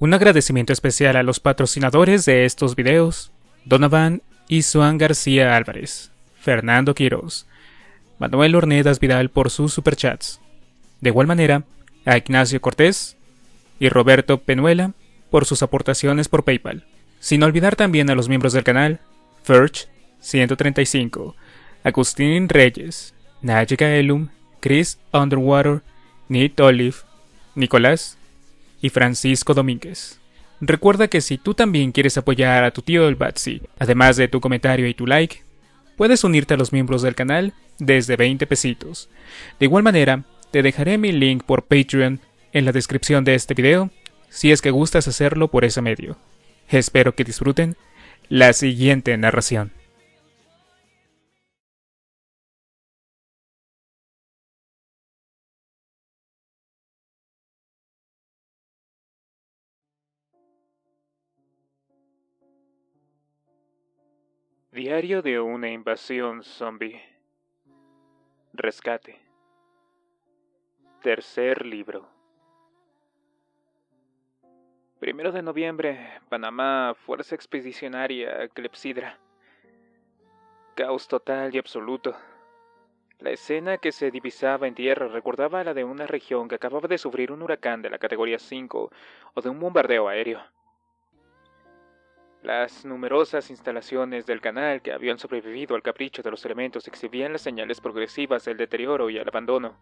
Un agradecimiento especial a los patrocinadores de estos videos, Donovan y Suan García Álvarez, Fernando Quiroz, Manuel Ornedas Vidal por sus superchats. De igual manera, a Ignacio Cortés y Roberto Penuela por sus aportaciones por PayPal. Sin olvidar también a los miembros del canal, Ferch 135, Agustín Reyes, Najika Elum, Chris Underwater, Nate Olive, Nicolás y Francisco Domínguez. Recuerda que si tú también quieres apoyar a tu tío el Batsy, además de tu comentario y tu like, puedes unirte a los miembros del canal desde 20 pesitos. De igual manera, te dejaré mi link por Patreon en la descripción de este video, si es que gustas hacerlo por ese medio. Espero que disfruten la siguiente narración. Diario de una invasión zombie. Rescate. Tercer libro. Primero de noviembre, Panamá, Fuerza Expedicionaria Clepsidra. Caos total y absoluto. La escena que se divisaba en tierra recordaba a la de una región que acababa de sufrir un huracán de la categoría 5 o de un bombardeo aéreo. Las numerosas instalaciones del canal que habían sobrevivido al capricho de los elementos exhibían las señales progresivas del deterioro y el abandono.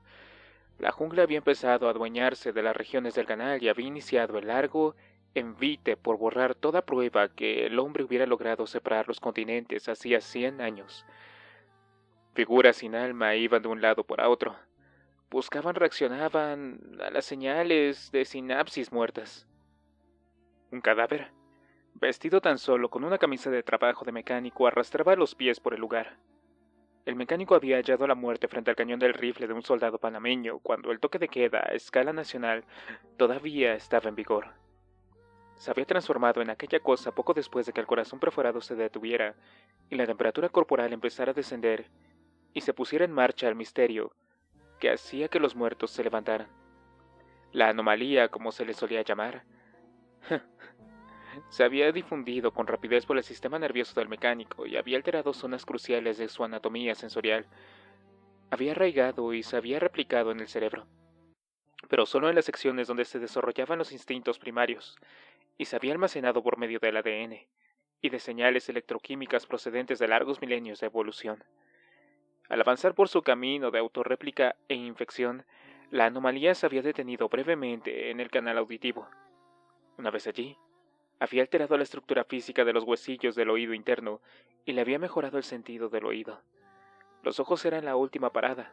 La jungla había empezado a adueñarse de las regiones del canal y había iniciado el largo envite por borrar toda prueba que el hombre hubiera logrado separar los continentes hacía cien años. Figuras sin alma iban de un lado para otro. Buscaban, reaccionaban a las señales de sinapsis muertas. ¿Un cadáver? Vestido tan solo con una camisa de trabajo de mecánico, arrastraba los pies por el lugar. El mecánico había hallado la muerte frente al cañón del rifle de un soldado panameño cuando el toque de queda a escala nacional todavía estaba en vigor. Se había transformado en aquella cosa poco después de que el corazón perforado se detuviera y la temperatura corporal empezara a descender y se pusiera en marcha el misterio que hacía que los muertos se levantaran. La anomalía, como se le solía llamar, se había difundido con rapidez por el sistema nervioso del mecánico y había alterado zonas cruciales de su anatomía sensorial. Había arraigado y se había replicado en el cerebro, pero solo en las secciones donde se desarrollaban los instintos primarios, y se había almacenado por medio del ADN y de señales electroquímicas procedentes de largos milenios de evolución. Al avanzar por su camino de autorréplica e infección, la anomalía se había detenido brevemente en el canal auditivo. Una vez allí, había alterado la estructura física de los huesillos del oído interno y le había mejorado el sentido del oído. Los ojos eran la última parada.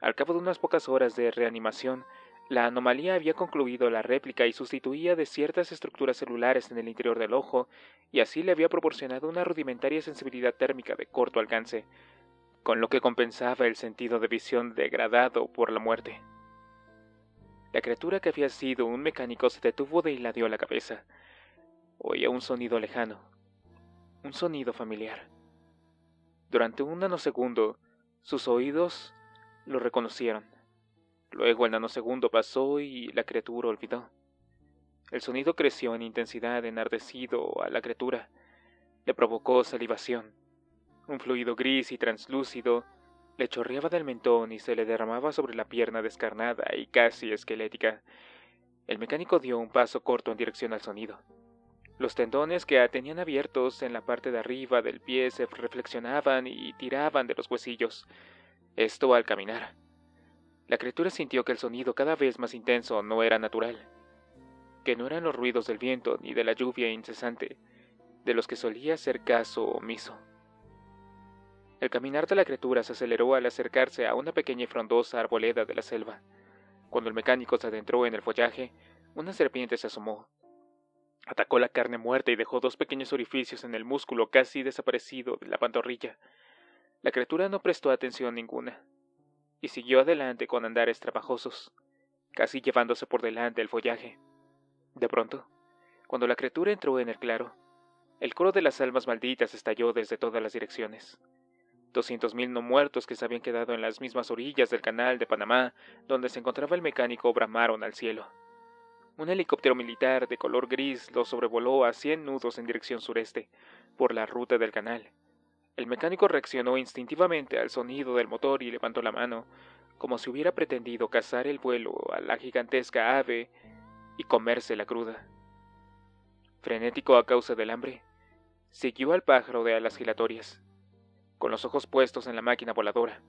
Al cabo de unas pocas horas de reanimación, la anomalía había concluido la réplica y sustituía de ciertas estructuras celulares en el interior del ojo, y así le había proporcionado una rudimentaria sensibilidad térmica de corto alcance, con lo que compensaba el sentido de visión degradado por la muerte. La criatura que había sido un mecánico se detuvo de hiladio la cabeza, Oía un sonido lejano, un sonido familiar. Durante un nanosegundo, sus oídos lo reconocieron. Luego el nanosegundo pasó y la criatura olvidó. El sonido creció en intensidad, enardecido a la criatura. Le provocó salivación. Un fluido gris y translúcido le chorreaba del mentón y se le derramaba sobre la pierna descarnada y casi esquelética. El mecánico dio un paso corto en dirección al sonido. Los tendones que tenían abiertos en la parte de arriba del pie se reflexionaban y tiraban de los huesillos. Esto al caminar. La criatura sintió que el sonido cada vez más intenso no era natural, que no eran los ruidos del viento ni de la lluvia incesante, de los que solía hacer caso omiso. El caminar de la criatura se aceleró al acercarse a una pequeña y frondosa arboleda de la selva. Cuando el mecánico se adentró en el follaje, una serpiente se asomó, Atacó la carne muerta y dejó dos pequeños orificios en el músculo casi desaparecido de la pantorrilla. La criatura no prestó atención ninguna, y siguió adelante con andares trabajosos, casi llevándose por delante el follaje. De pronto, cuando la criatura entró en el claro, el coro de las almas malditas estalló desde todas las direcciones. Doscientos mil no muertos que se habían quedado en las mismas orillas del canal de Panamá, donde se encontraba el mecánico, bramaron al cielo. Un helicóptero militar de color gris lo sobrevoló a cien nudos en dirección sureste, por la ruta del canal. El mecánico reaccionó instintivamente al sonido del motor y levantó la mano, como si hubiera pretendido cazar el vuelo a la gigantesca ave y comérsela cruda. Frenético a causa del hambre, siguió al pájaro de alas gilatorias, con los ojos puestos en la máquina voladora.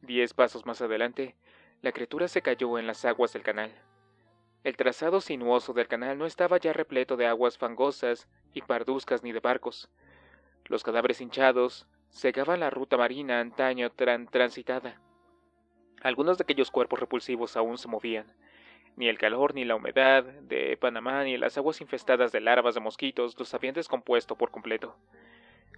Diez pasos más adelante, la criatura se cayó en las aguas del canal. El trazado sinuoso del canal no estaba ya repleto de aguas fangosas y parduzcas ni de barcos. Los cadáveres hinchados cegaban la ruta marina antaño transitada. Algunos de aquellos cuerpos repulsivos aún se movían. Ni el calor ni la humedad de Panamá ni las aguas infestadas de larvas de mosquitos los habían descompuesto por completo.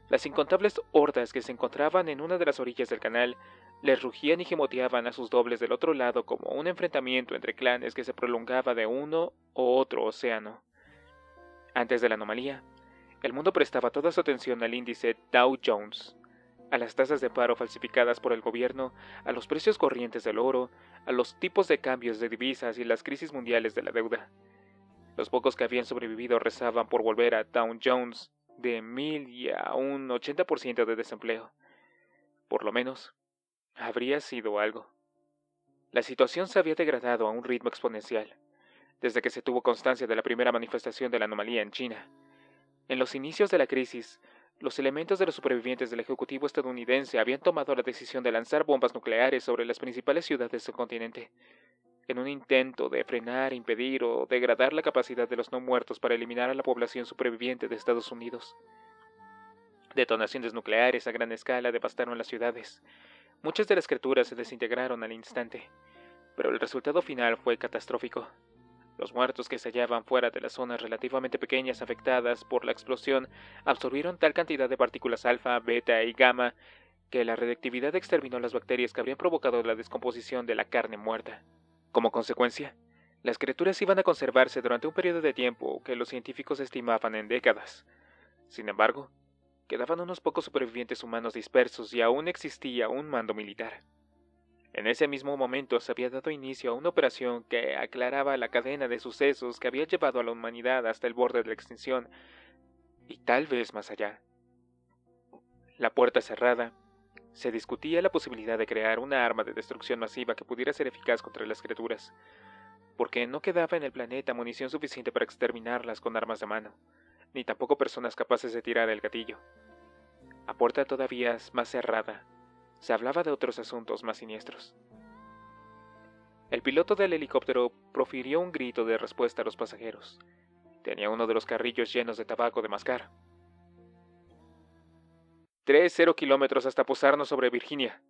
Las incontables hordas que se encontraban en una de las orillas del canal les rugían y gimoteaban a sus dobles del otro lado como un enfrentamiento entre clanes que se prolongaba de uno o otro océano. Antes de la anomalía, el mundo prestaba toda su atención al índice Dow Jones, a las tasas de paro falsificadas por el gobierno, a los precios corrientes del oro, a los tipos de cambios de divisas y las crisis mundiales de la deuda. Los pocos que habían sobrevivido rezaban por volver a Dow Jones de mil y a un 80% de desempleo. Por lo menos, habría sido algo. La situación se había degradado a un ritmo exponencial, desde que se tuvo constancia de la primera manifestación de la anomalía en China. En los inicios de la crisis, los elementos de los supervivientes del Ejecutivo estadounidense habían tomado la decisión de lanzar bombas nucleares sobre las principales ciudades del continente, en un intento de frenar, impedir o degradar la capacidad de los no muertos para eliminar a la población superviviente de Estados Unidos. Detonaciones nucleares a gran escala devastaron las ciudades, Muchas de las criaturas se desintegraron al instante, pero el resultado final fue catastrófico. Los muertos que se hallaban fuera de las zonas relativamente pequeñas afectadas por la explosión absorbieron tal cantidad de partículas alfa, beta y gamma que la radiactividad exterminó las bacterias que habrían provocado la descomposición de la carne muerta. Como consecuencia, las criaturas iban a conservarse durante un periodo de tiempo que los científicos estimaban en décadas. Sin embargo, Quedaban unos pocos supervivientes humanos dispersos y aún existía un mando militar. En ese mismo momento se había dado inicio a una operación que aclaraba la cadena de sucesos que había llevado a la humanidad hasta el borde de la extinción y tal vez más allá. La puerta cerrada, se discutía la posibilidad de crear una arma de destrucción masiva que pudiera ser eficaz contra las criaturas, porque no quedaba en el planeta munición suficiente para exterminarlas con armas de mano ni tampoco personas capaces de tirar el gatillo. A puerta todavía más cerrada, se hablaba de otros asuntos más siniestros. El piloto del helicóptero profirió un grito de respuesta a los pasajeros. Tenía uno de los carrillos llenos de tabaco de mascar. Tres cero kilómetros hasta posarnos sobre Virginia.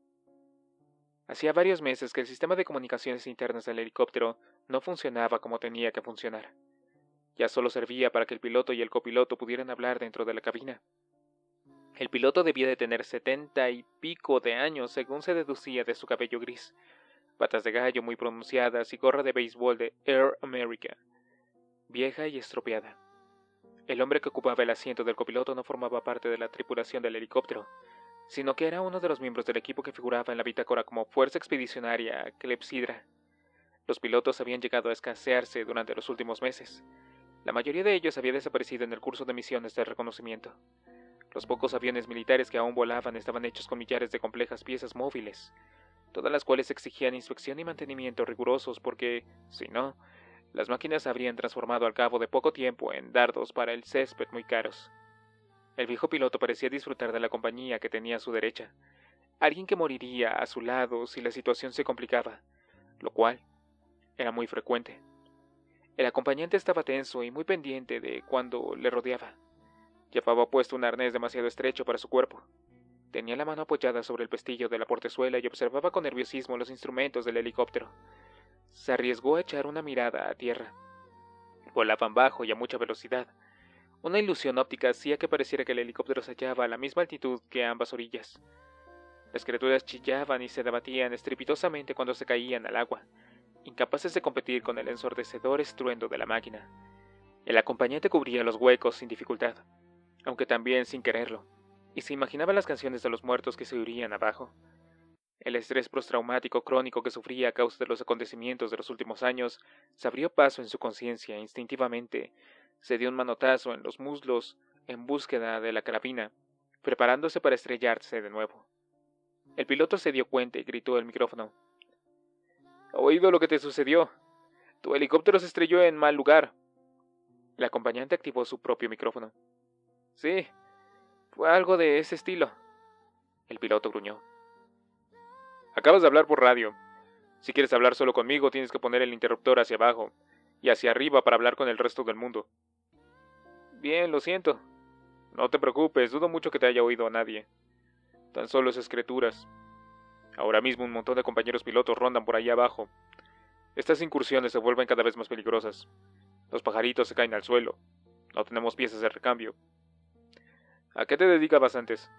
Hacía varios meses que el sistema de comunicaciones internas del helicóptero no funcionaba como tenía que funcionar. Ya solo servía para que el piloto y el copiloto pudieran hablar dentro de la cabina. El piloto debía de tener setenta y pico de años, según se deducía de su cabello gris, patas de gallo muy pronunciadas y gorra de béisbol de Air America, vieja y estropeada. El hombre que ocupaba el asiento del copiloto no formaba parte de la tripulación del helicóptero, sino que era uno de los miembros del equipo que figuraba en la bitácora como Fuerza Expedicionaria Clepsidra. Los pilotos habían llegado a escasearse durante los últimos meses, la mayoría de ellos había desaparecido en el curso de misiones de reconocimiento. Los pocos aviones militares que aún volaban estaban hechos con millares de complejas piezas móviles, todas las cuales exigían inspección y mantenimiento rigurosos porque, si no, las máquinas habrían transformado al cabo de poco tiempo en dardos para el césped muy caros. El viejo piloto parecía disfrutar de la compañía que tenía a su derecha, alguien que moriría a su lado si la situación se complicaba, lo cual era muy frecuente. El acompañante estaba tenso y muy pendiente de cuando le rodeaba. Llevaba puesto un arnés demasiado estrecho para su cuerpo. Tenía la mano apoyada sobre el pestillo de la portezuela y observaba con nerviosismo los instrumentos del helicóptero. Se arriesgó a echar una mirada a tierra. Volaban bajo y a mucha velocidad. Una ilusión óptica hacía que pareciera que el helicóptero se hallaba a la misma altitud que ambas orillas. Las criaturas chillaban y se debatían estrepitosamente cuando se caían al agua, incapaces de competir con el ensordecedor estruendo de la máquina. El acompañante cubría los huecos sin dificultad, aunque también sin quererlo, y se imaginaba las canciones de los muertos que se oirían abajo. El estrés postraumático crónico que sufría a causa de los acontecimientos de los últimos años se abrió paso en su conciencia instintivamente. Se dio un manotazo en los muslos en búsqueda de la carabina, preparándose para estrellarse de nuevo. El piloto se dio cuenta y gritó al micrófono. ¿Oído lo que te sucedió? Tu helicóptero se estrelló en mal lugar. El acompañante activó su propio micrófono. Sí, fue algo de ese estilo. El piloto gruñó. Acabas de hablar por radio. Si quieres hablar solo conmigo, tienes que poner el interruptor hacia abajo y hacia arriba para hablar con el resto del mundo. Bien, lo siento. No te preocupes, dudo mucho que te haya oído a nadie. Tan solo esas criaturas. Ahora mismo un montón de compañeros pilotos rondan por ahí abajo. Estas incursiones se vuelven cada vez más peligrosas. Los pajaritos se caen al suelo. No tenemos piezas de recambio. ¿A qué te dedicabas antes?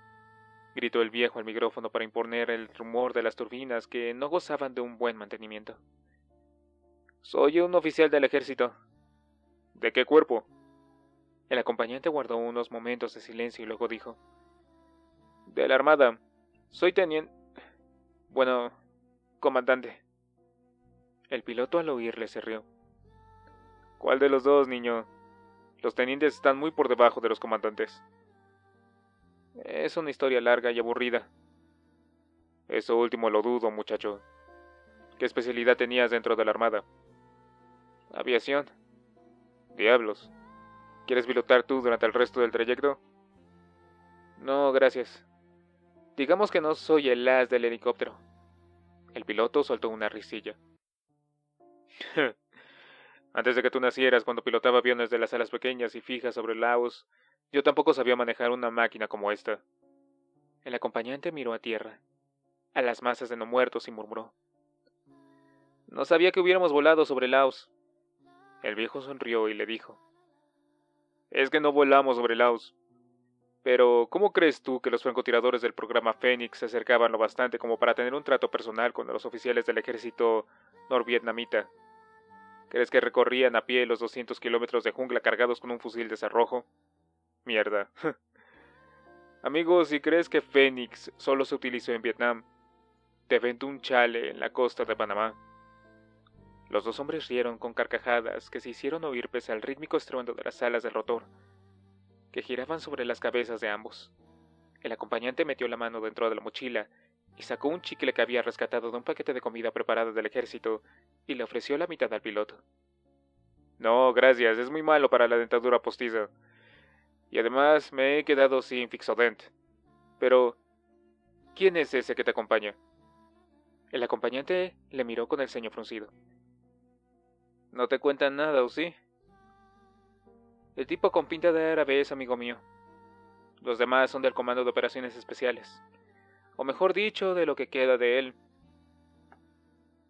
Gritó el viejo al micrófono para imponer el rumor de las turbinas que no gozaban de un buen mantenimiento. Soy un oficial del ejército. ¿De qué cuerpo? El acompañante guardó unos momentos de silencio y luego dijo. De la Armada. Soy teniente... Bueno, comandante. El piloto al oírle se rió. ¿Cuál de los dos, niño? Los tenientes están muy por debajo de los comandantes. Es una historia larga y aburrida. Eso último lo dudo, muchacho. ¿Qué especialidad tenías dentro de la Armada? Aviación. Diablos. ¿Quieres pilotar tú durante el resto del trayecto? No, gracias. Digamos que no soy el as del helicóptero. El piloto soltó una risilla. Antes de que tú nacieras, cuando pilotaba aviones de las alas pequeñas y fijas sobre Laos, yo tampoco sabía manejar una máquina como esta. El acompañante miró a tierra, a las masas de no muertos y murmuró. No sabía que hubiéramos volado sobre Laos. El viejo sonrió y le dijo. Es que no volamos sobre Laos. Pero, ¿cómo crees tú que los francotiradores del programa Fénix se acercaban lo bastante como para tener un trato personal con los oficiales del ejército norvietnamita? ¿Crees que recorrían a pie los 200 kilómetros de jungla cargados con un fusil de cerrojo? Mierda. Amigos, si crees que Fénix solo se utilizó en Vietnam, te vendo un chale en la costa de Panamá. Los dos hombres rieron con carcajadas que se hicieron oír pese al rítmico estruendo de las alas del rotor, que giraban sobre las cabezas de ambos. El acompañante metió la mano dentro de la mochila y sacó un chicle que había rescatado de un paquete de comida preparada del ejército y le ofreció la mitad al piloto. No, gracias, es muy malo para la dentadura postiza. Y además me he quedado sin Fixodent. Pero, ¿quién es ese que te acompaña? El acompañante le miró con el ceño fruncido. ¿No te cuentan nada, o sí? El tipo con pinta de árabe es amigo mío. Los demás son del Comando de Operaciones Especiales. O mejor dicho, de lo que queda de él.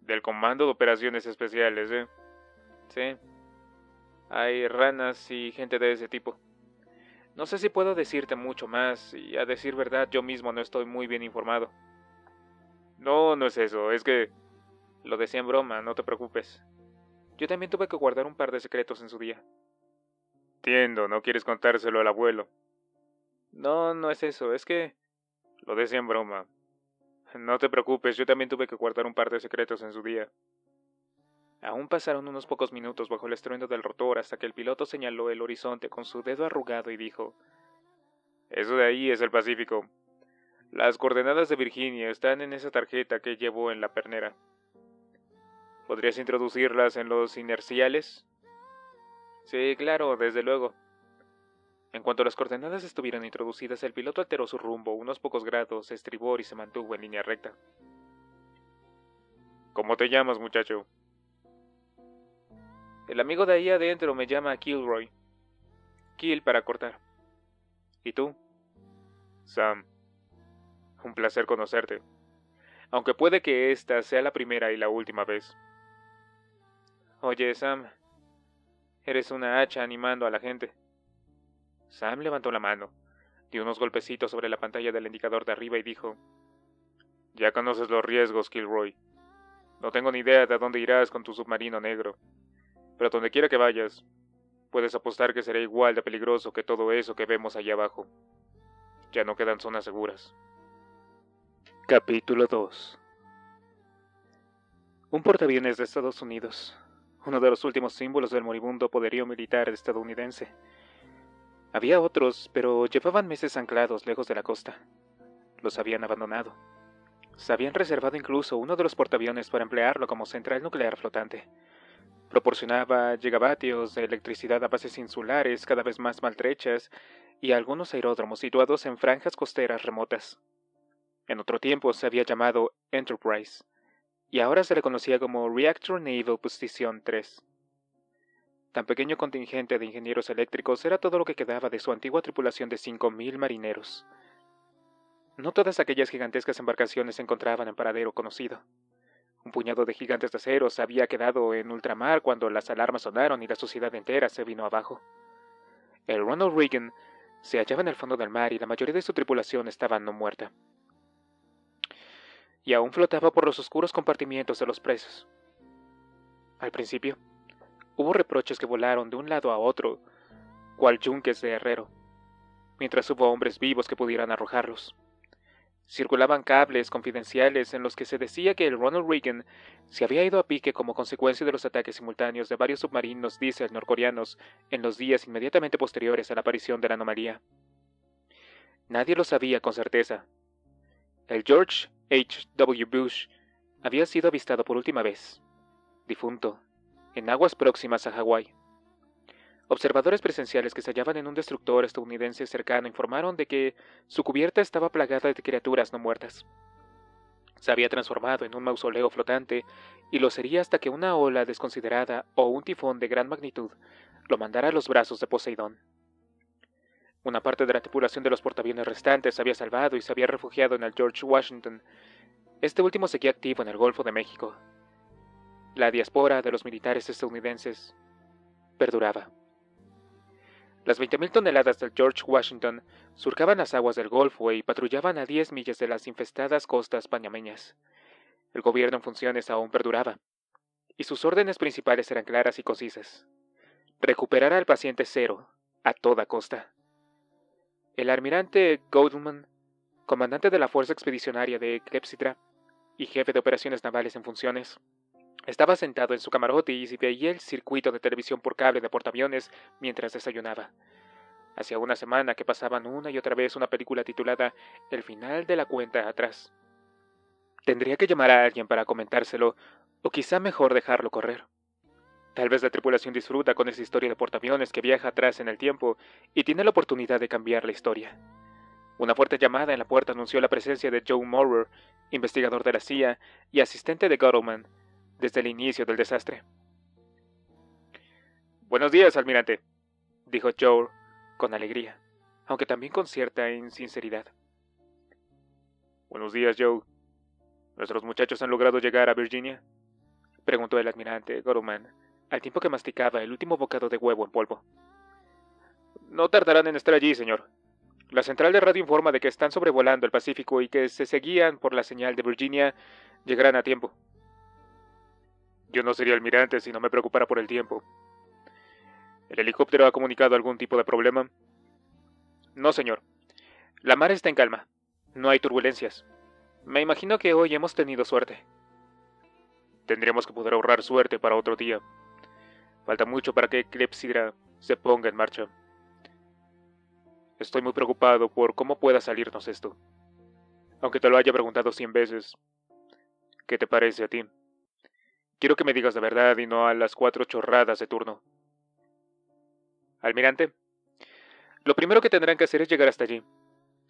Del Comando de Operaciones Especiales, ¿eh? Sí. Hay ranas y gente de ese tipo. No sé si puedo decirte mucho más, y a decir verdad yo mismo no estoy muy bien informado. No, no es eso, es que... Lo decía en broma, no te preocupes. Yo también tuve que guardar un par de secretos en su día. Entiendo, no quieres contárselo al abuelo. No, no es eso, es que... Lo decía en broma. No te preocupes, yo también tuve que guardar un par de secretos en su día. Aún pasaron unos pocos minutos bajo el estruendo del rotor hasta que el piloto señaló el horizonte con su dedo arrugado y dijo Eso de ahí es el Pacífico. Las coordenadas de Virginia están en esa tarjeta que llevo en la pernera. ¿Podrías introducirlas en los inerciales? Sí, claro, desde luego. En cuanto las coordenadas estuvieron introducidas, el piloto alteró su rumbo unos pocos grados estribor y se mantuvo en línea recta. ¿Cómo te llamas, muchacho? El amigo de ahí adentro me llama Kilroy. Kill para cortar. ¿Y tú? Sam. Un placer conocerte. Aunque puede que esta sea la primera y la última vez. Oye, Sam. Eres una hacha animando a la gente. Sam levantó la mano, dio unos golpecitos sobre la pantalla del indicador de arriba y dijo, Ya conoces los riesgos, Kilroy. No tengo ni idea de dónde irás con tu submarino negro pero donde quiera que vayas, puedes apostar que será igual de peligroso que todo eso que vemos allá abajo. Ya no quedan zonas seguras. Capítulo 2 Un portaaviones de Estados Unidos, uno de los últimos símbolos del moribundo poderío militar estadounidense. Había otros, pero llevaban meses anclados lejos de la costa. Los habían abandonado. Se habían reservado incluso uno de los portaaviones para emplearlo como central nuclear flotante. Proporcionaba gigavatios de electricidad a bases insulares cada vez más maltrechas y algunos aeródromos situados en franjas costeras remotas. En otro tiempo se había llamado Enterprise, y ahora se le conocía como Reactor Naval Position 3. Tan pequeño contingente de ingenieros eléctricos era todo lo que quedaba de su antigua tripulación de cinco mil marineros. No todas aquellas gigantescas embarcaciones se encontraban en paradero conocido. Un puñado de gigantes de acero había quedado en ultramar cuando las alarmas sonaron y la sociedad entera se vino abajo. El Ronald Reagan se hallaba en el fondo del mar y la mayoría de su tripulación estaba no muerta. Y aún flotaba por los oscuros compartimientos de los presos. Al principio, hubo reproches que volaron de un lado a otro, cual yunques de herrero, mientras hubo hombres vivos que pudieran arrojarlos. Circulaban cables confidenciales en los que se decía que el Ronald Reagan se había ido a pique como consecuencia de los ataques simultáneos de varios submarinos diésel norcoreanos en los días inmediatamente posteriores a la aparición de la anomalía. Nadie lo sabía con certeza. El George H. W. Bush había sido avistado por última vez, difunto, en aguas próximas a Hawái. Observadores presenciales que se hallaban en un destructor estadounidense cercano informaron de que su cubierta estaba plagada de criaturas no muertas. Se había transformado en un mausoleo flotante y lo sería hasta que una ola desconsiderada o un tifón de gran magnitud lo mandara a los brazos de Poseidón. Una parte de la tripulación de los portaaviones restantes se había salvado y se había refugiado en el George Washington. Este último seguía activo en el Golfo de México. La diáspora de los militares estadounidenses perduraba. Las 20.000 toneladas del George Washington surcaban las aguas del Golfo y patrullaban a 10 millas de las infestadas costas panameñas. El gobierno en funciones aún perduraba, y sus órdenes principales eran claras y concisas. Recuperar al paciente cero, a toda costa. El almirante Goldman, comandante de la Fuerza Expedicionaria de Clepsidra y jefe de operaciones navales en funciones, estaba sentado en su camarote y veía el circuito de televisión por cable de portaaviones mientras desayunaba. Hacía una semana que pasaban una y otra vez una película titulada El final de la cuenta atrás. Tendría que llamar a alguien para comentárselo, o quizá mejor dejarlo correr. Tal vez la tripulación disfruta con esa historia de portaaviones que viaja atrás en el tiempo y tiene la oportunidad de cambiar la historia. Una fuerte llamada en la puerta anunció la presencia de Joe Maurer, investigador de la CIA y asistente de Gottleman, desde el inicio del desastre. Buenos días, almirante, dijo Joe con alegría, aunque también con cierta insinceridad. Buenos días, Joe. ¿Nuestros muchachos han logrado llegar a Virginia? preguntó el almirante Gorman, al tiempo que masticaba el último bocado de huevo en polvo. No tardarán en estar allí, señor. La central de radio informa de que están sobrevolando el Pacífico y que se seguían por la señal de Virginia llegarán a tiempo. Yo no sería almirante si no me preocupara por el tiempo. ¿El helicóptero ha comunicado algún tipo de problema? No, señor. La mar está en calma. No hay turbulencias. Me imagino que hoy hemos tenido suerte. Tendríamos que poder ahorrar suerte para otro día. Falta mucho para que Clepsidra se ponga en marcha. Estoy muy preocupado por cómo pueda salirnos esto. Aunque te lo haya preguntado cien veces. ¿Qué te parece a ti? Quiero que me digas la verdad y no a las cuatro chorradas de turno. Almirante, lo primero que tendrán que hacer es llegar hasta allí,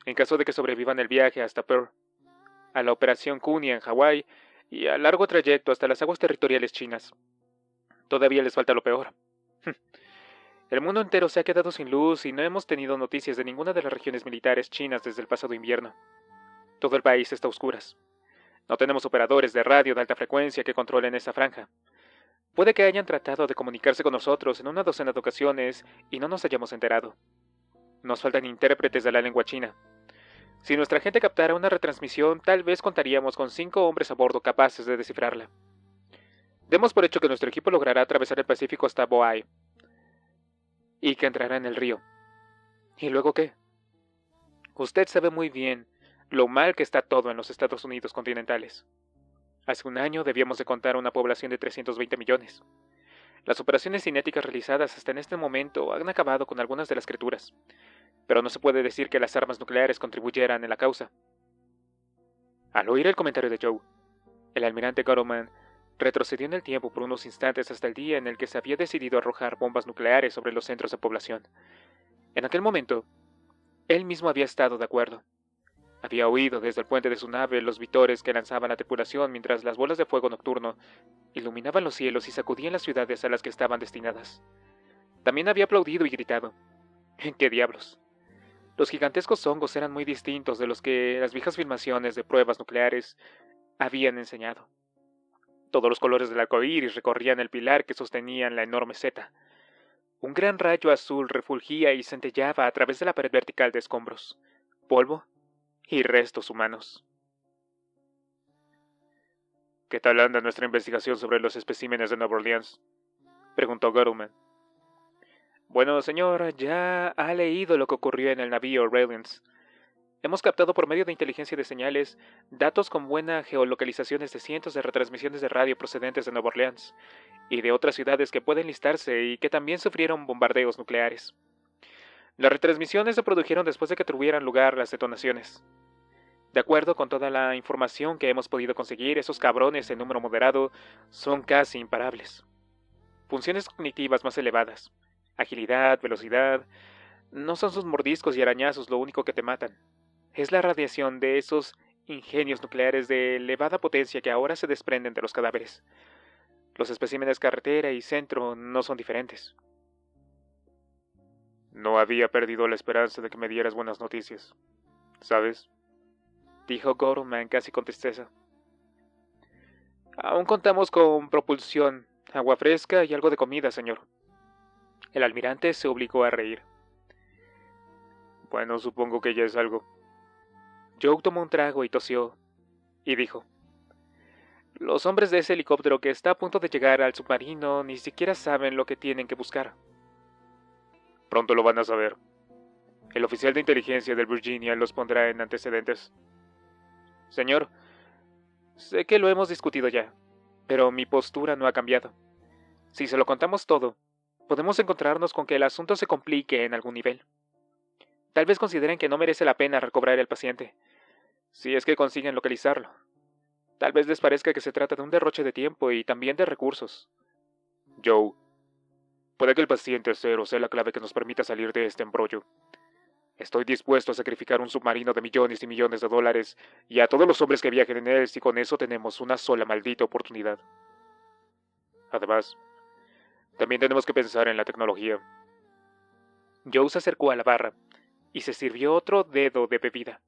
en caso de que sobrevivan el viaje hasta Pearl, a la operación Kunia en Hawái y al largo trayecto hasta las aguas territoriales chinas. Todavía les falta lo peor. El mundo entero se ha quedado sin luz y no hemos tenido noticias de ninguna de las regiones militares chinas desde el pasado invierno. Todo el país está a oscuras. No tenemos operadores de radio de alta frecuencia que controlen esa franja. Puede que hayan tratado de comunicarse con nosotros en una docena de ocasiones y no nos hayamos enterado. Nos faltan intérpretes de la lengua china. Si nuestra gente captara una retransmisión, tal vez contaríamos con cinco hombres a bordo capaces de descifrarla. Demos por hecho que nuestro equipo logrará atravesar el Pacífico hasta Boai y que entrará en el río. ¿Y luego qué? Usted sabe muy bien lo mal que está todo en los Estados Unidos continentales. Hace un año debíamos de contar una población de 320 millones. Las operaciones cinéticas realizadas hasta en este momento han acabado con algunas de las criaturas, pero no se puede decir que las armas nucleares contribuyeran en la causa. Al oír el comentario de Joe, el almirante Garoman retrocedió en el tiempo por unos instantes hasta el día en el que se había decidido arrojar bombas nucleares sobre los centros de población. En aquel momento, él mismo había estado de acuerdo. Había oído desde el puente de su nave los vitores que lanzaba la tripulación mientras las bolas de fuego nocturno iluminaban los cielos y sacudían las ciudades a las que estaban destinadas. También había aplaudido y gritado. ¿En qué diablos? Los gigantescos hongos eran muy distintos de los que las viejas filmaciones de pruebas nucleares habían enseñado. Todos los colores del arco iris recorrían el pilar que sostenían la enorme seta. Un gran rayo azul refulgía y centellaba a través de la pared vertical de escombros, polvo y restos humanos. ¿Qué tal anda nuestra investigación sobre los especímenes de Nueva Orleans? preguntó Guttleman. Bueno, señor, ya ha leído lo que ocurrió en el navío Reliance. Hemos captado por medio de inteligencia de señales datos con buena geolocalización de cientos de retransmisiones de radio procedentes de Nueva Orleans y de otras ciudades que pueden listarse y que también sufrieron bombardeos nucleares. Las retransmisiones se produjeron después de que tuvieran lugar las detonaciones. De acuerdo con toda la información que hemos podido conseguir, esos cabrones en número moderado son casi imparables. Funciones cognitivas más elevadas, agilidad, velocidad. No son sus mordiscos y arañazos lo único que te matan. Es la radiación de esos ingenios nucleares de elevada potencia que ahora se desprenden de los cadáveres. Los especímenes carretera y centro no son diferentes. No había perdido la esperanza de que me dieras buenas noticias. ¿Sabes? Dijo Gorman casi con tristeza. Aún contamos con propulsión, agua fresca y algo de comida, señor. El almirante se obligó a reír. Bueno, supongo que ya es algo. Joe tomó un trago y tosió, y dijo, Los hombres de ese helicóptero que está a punto de llegar al submarino ni siquiera saben lo que tienen que buscar. Pronto lo van a saber. El oficial de inteligencia del Virginia los pondrá en antecedentes. Señor, sé que lo hemos discutido ya, pero mi postura no ha cambiado. Si se lo contamos todo, podemos encontrarnos con que el asunto se complique en algún nivel. Tal vez consideren que no merece la pena recobrar el paciente, si es que consiguen localizarlo. Tal vez les parezca que se trata de un derroche de tiempo y también de recursos. Joe, puede que el paciente cero sea la clave que nos permita salir de este embrollo. Estoy dispuesto a sacrificar un submarino de millones y millones de dólares y a todos los hombres que viajen en él si con eso tenemos una sola maldita oportunidad. Además, también tenemos que pensar en la tecnología. Joe se acercó a la barra y se sirvió otro dedo de bebida.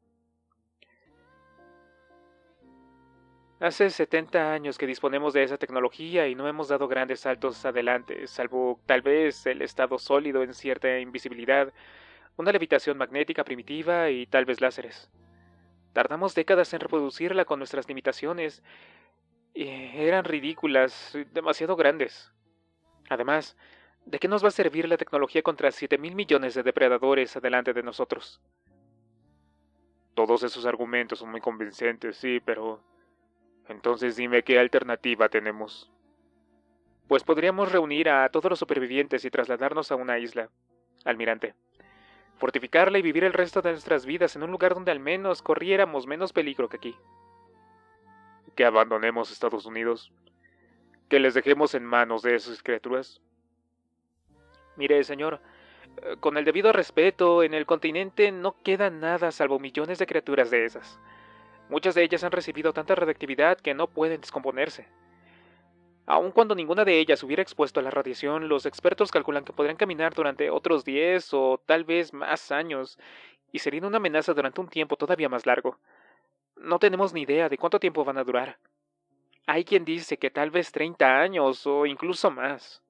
Hace 70 años que disponemos de esa tecnología y no hemos dado grandes saltos adelante, salvo tal vez el estado sólido en cierta invisibilidad, una levitación magnética primitiva y tal vez láseres. Tardamos décadas en reproducirla con nuestras limitaciones y eran ridículas, demasiado grandes. Además, ¿de qué nos va a servir la tecnología contra siete mil millones de depredadores adelante de nosotros? Todos esos argumentos son muy convincentes, sí, pero... Entonces dime qué alternativa tenemos. Pues podríamos reunir a todos los supervivientes y trasladarnos a una isla, almirante. Fortificarla y vivir el resto de nuestras vidas en un lugar donde al menos corriéramos menos peligro que aquí. Que abandonemos Estados Unidos que les dejemos en manos de esas criaturas? Mire, señor, eh, con el debido respeto, en el continente no queda nada salvo millones de criaturas de esas. Muchas de ellas han recibido tanta radiactividad que no pueden descomponerse. Aun cuando ninguna de ellas hubiera expuesto a la radiación, los expertos calculan que podrían caminar durante otros 10 o tal vez más años, y serían una amenaza durante un tiempo todavía más largo. No tenemos ni idea de cuánto tiempo van a durar. Hay quien dice que tal vez treinta años o incluso más.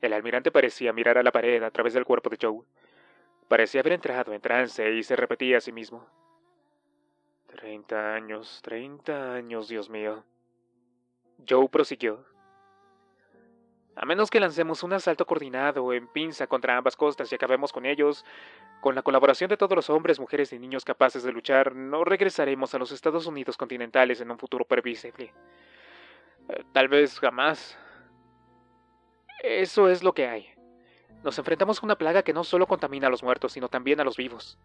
El almirante parecía mirar a la pared a través del cuerpo de Joe. Parecía haber entrado en trance y se repetía a sí mismo. Treinta años, treinta años, Dios mío. Joe prosiguió. A menos que lancemos un asalto coordinado en pinza contra ambas costas y acabemos con ellos, con la colaboración de todos los hombres, mujeres y niños capaces de luchar, no regresaremos a los Estados Unidos continentales en un futuro previsible. Eh, tal vez jamás. Eso es lo que hay. Nos enfrentamos a una plaga que no solo contamina a los muertos, sino también a los vivos.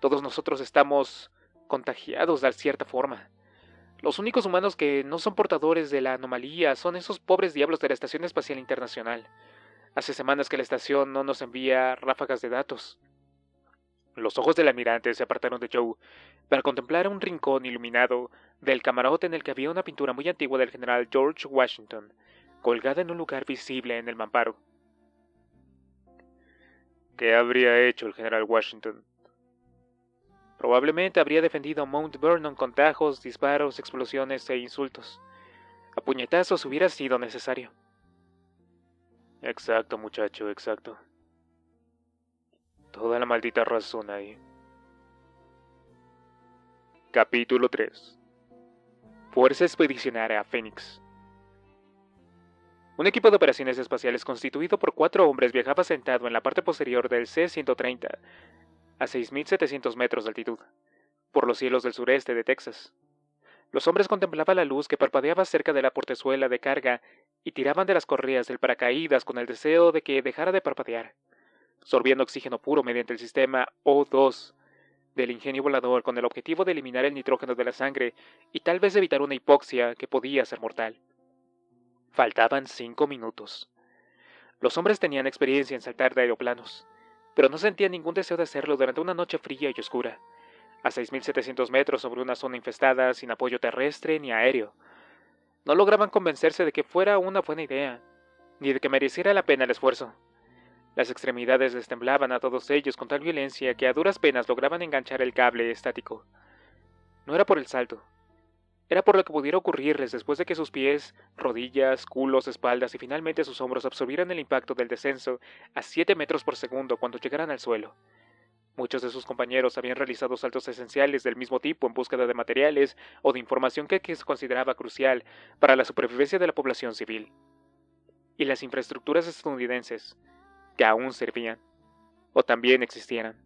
Todos nosotros estamos contagiados de cierta forma. Los únicos humanos que no son portadores de la anomalía son esos pobres diablos de la Estación Espacial Internacional. Hace semanas que la estación no nos envía ráfagas de datos. Los ojos del almirante se apartaron de Joe para contemplar un rincón iluminado del camarote en el que había una pintura muy antigua del general George Washington, colgada en un lugar visible en el mamparo. ¿Qué habría hecho el general Washington? Probablemente habría defendido Mount Vernon con tajos, disparos, explosiones e insultos. A puñetazos hubiera sido necesario. Exacto, muchacho, exacto. Toda la maldita razón ahí. Capítulo 3 Fuerza Expedicionaria a Phoenix Un equipo de operaciones espaciales constituido por cuatro hombres viajaba sentado en la parte posterior del C-130 a 6.700 metros de altitud, por los cielos del sureste de Texas. Los hombres contemplaban la luz que parpadeaba cerca de la portezuela de carga y tiraban de las correas del paracaídas con el deseo de que dejara de parpadear, sorbiendo oxígeno puro mediante el sistema O2 del ingenio volador con el objetivo de eliminar el nitrógeno de la sangre y tal vez evitar una hipoxia que podía ser mortal. Faltaban cinco minutos. Los hombres tenían experiencia en saltar de aeroplanos, pero no sentía ningún deseo de hacerlo durante una noche fría y oscura, a 6.700 metros sobre una zona infestada sin apoyo terrestre ni aéreo. No lograban convencerse de que fuera una buena idea, ni de que mereciera la pena el esfuerzo. Las extremidades les temblaban a todos ellos con tal violencia que a duras penas lograban enganchar el cable estático. No era por el salto, era por lo que pudiera ocurrirles después de que sus pies, rodillas, culos, espaldas y finalmente sus hombros absorbieran el impacto del descenso a 7 metros por segundo cuando llegaran al suelo. Muchos de sus compañeros habían realizado saltos esenciales del mismo tipo en búsqueda de materiales o de información que, se consideraba crucial para la supervivencia de la población civil. Y las infraestructuras estadounidenses, que aún servían, o también existieran.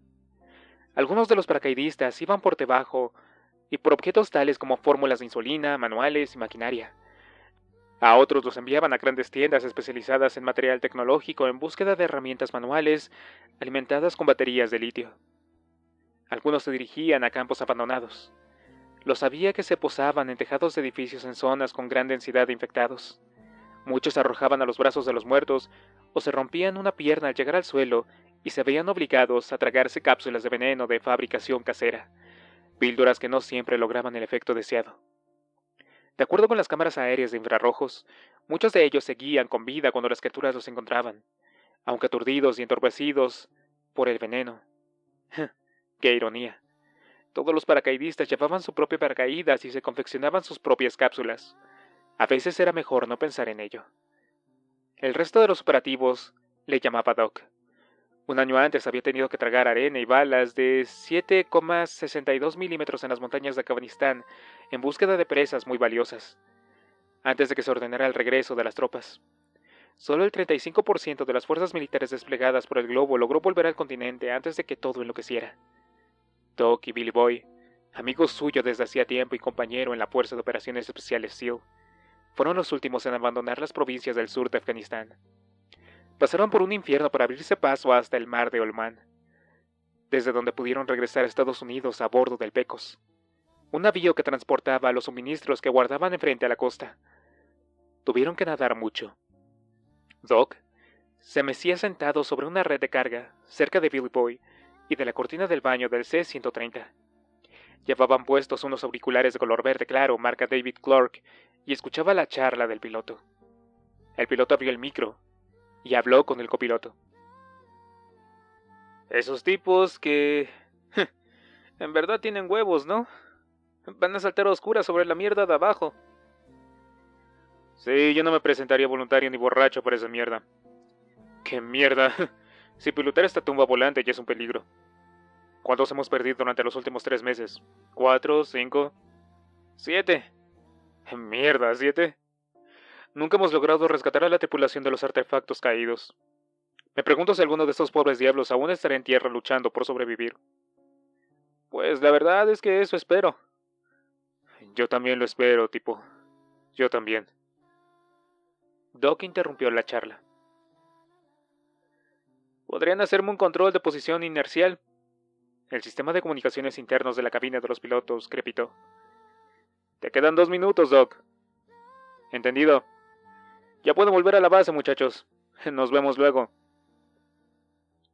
Algunos de los paracaidistas iban por debajo y por objetos tales como fórmulas de insulina, manuales y maquinaria. A otros los enviaban a grandes tiendas especializadas en material tecnológico en búsqueda de herramientas manuales alimentadas con baterías de litio. Algunos se dirigían a campos abandonados. Los había que se posaban en tejados de edificios en zonas con gran densidad de infectados. Muchos se arrojaban a los brazos de los muertos o se rompían una pierna al llegar al suelo y se veían obligados a tragarse cápsulas de veneno de fabricación casera píldoras que no siempre lograban el efecto deseado. De acuerdo con las cámaras aéreas de infrarrojos, muchos de ellos seguían con vida cuando las criaturas los encontraban, aunque aturdidos y entorpecidos por el veneno. ¡Qué ironía! Todos los paracaidistas llevaban su propio paracaídas y se confeccionaban sus propias cápsulas. A veces era mejor no pensar en ello. El resto de los operativos le llamaba Doc. Un año antes había tenido que tragar arena y balas de 7,62 milímetros en las montañas de Afganistán en búsqueda de presas muy valiosas, antes de que se ordenara el regreso de las tropas. Solo el 35% de las fuerzas militares desplegadas por el globo logró volver al continente antes de que todo enloqueciera. Doc y Billy Boy, amigos suyos desde hacía tiempo y compañero en la Fuerza de Operaciones Especiales SEAL, fueron los últimos en abandonar las provincias del sur de Afganistán pasaron por un infierno para abrirse paso hasta el mar de Olman, desde donde pudieron regresar a Estados Unidos a bordo del Pecos, un navío que transportaba los suministros que guardaban enfrente a la costa. Tuvieron que nadar mucho. Doc se mecía sentado sobre una red de carga cerca de Billy Boy y de la cortina del baño del C-130. Llevaban puestos unos auriculares de color verde claro, marca David Clark, y escuchaba la charla del piloto. El piloto abrió el micro y habló con el copiloto. Esos tipos que... en verdad tienen huevos, ¿no? Van a saltar a oscuras sobre la mierda de abajo. Sí, yo no me presentaría voluntario ni borracho por esa mierda. ¿Qué mierda? Si pilotar esta tumba volante ya es un peligro. ¿Cuántos hemos perdido durante los últimos tres meses? ¿Cuatro? ¿Cinco? ¿Siete? Mierda, ¿siete? Nunca hemos logrado rescatar a la tripulación de los artefactos caídos. Me pregunto si alguno de estos pobres diablos aún estará en tierra luchando por sobrevivir. Pues la verdad es que eso espero. Yo también lo espero, tipo. Yo también. Doc interrumpió la charla. Podrían hacerme un control de posición inercial. El sistema de comunicaciones internos de la cabina de los pilotos crepitó. Te quedan dos minutos, Doc. Entendido. Ya pueden volver a la base, muchachos. Nos vemos luego.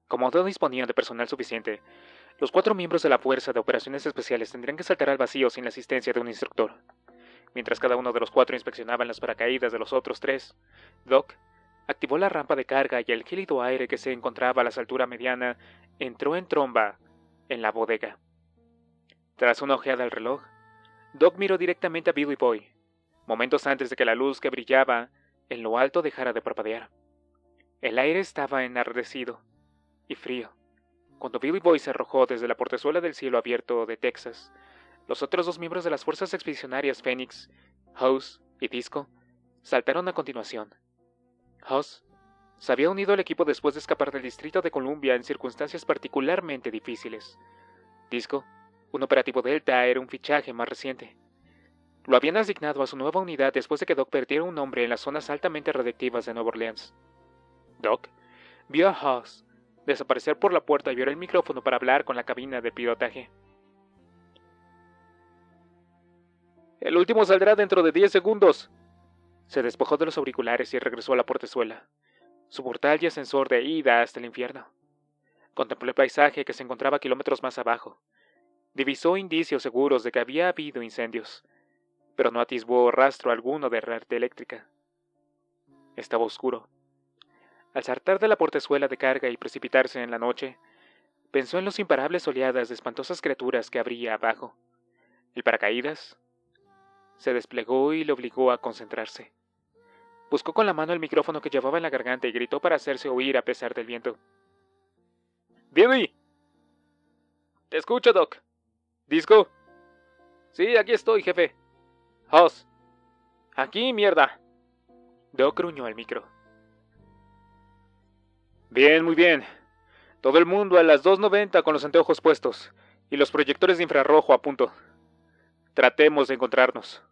Como no disponían de personal suficiente, los cuatro miembros de la Fuerza de Operaciones Especiales tendrían que saltar al vacío sin la asistencia de un instructor. Mientras cada uno de los cuatro inspeccionaban las paracaídas de los otros tres, Doc activó la rampa de carga y el gélido aire que se encontraba a la altura mediana entró en tromba en la bodega. Tras una ojeada al reloj, Doc miró directamente a Billy Boy, momentos antes de que la luz que brillaba en lo alto dejara de parpadear. El aire estaba enardecido y frío. Cuando Billy Boy se arrojó desde la portezuela del cielo abierto de Texas, los otros dos miembros de las fuerzas expedicionarias Phoenix, House y Disco, saltaron a continuación. House se había unido al equipo después de escapar del Distrito de Columbia en circunstancias particularmente difíciles. Disco, un operativo Delta, era un fichaje más reciente. Lo habían asignado a su nueva unidad después de que Doc perdiera un hombre en las zonas altamente radiactivas de Nueva Orleans. Doc vio a Haas desaparecer por la puerta y vio el micrófono para hablar con la cabina de pilotaje. El último saldrá dentro de diez segundos. Se despojó de los auriculares y regresó a la portezuela, su portal y ascensor de ida hasta el infierno. Contempló el paisaje que se encontraba kilómetros más abajo. Divisó indicios seguros de que había habido incendios, pero no atisbó rastro alguno de red eléctrica. Estaba oscuro. Al saltar de la portezuela de carga y precipitarse en la noche, pensó en los imparables oleadas de espantosas criaturas que habría abajo. El paracaídas se desplegó y le obligó a concentrarse. Buscó con la mano el micrófono que llevaba en la garganta y gritó para hacerse oír a pesar del viento. ¡Billy! Te escucho, Doc. ¿Disco? Sí, aquí estoy, jefe. Aquí, mierda. Doc gruñó al micro. Bien, muy bien. Todo el mundo a las 2.90 con los anteojos puestos y los proyectores de infrarrojo a punto. Tratemos de encontrarnos.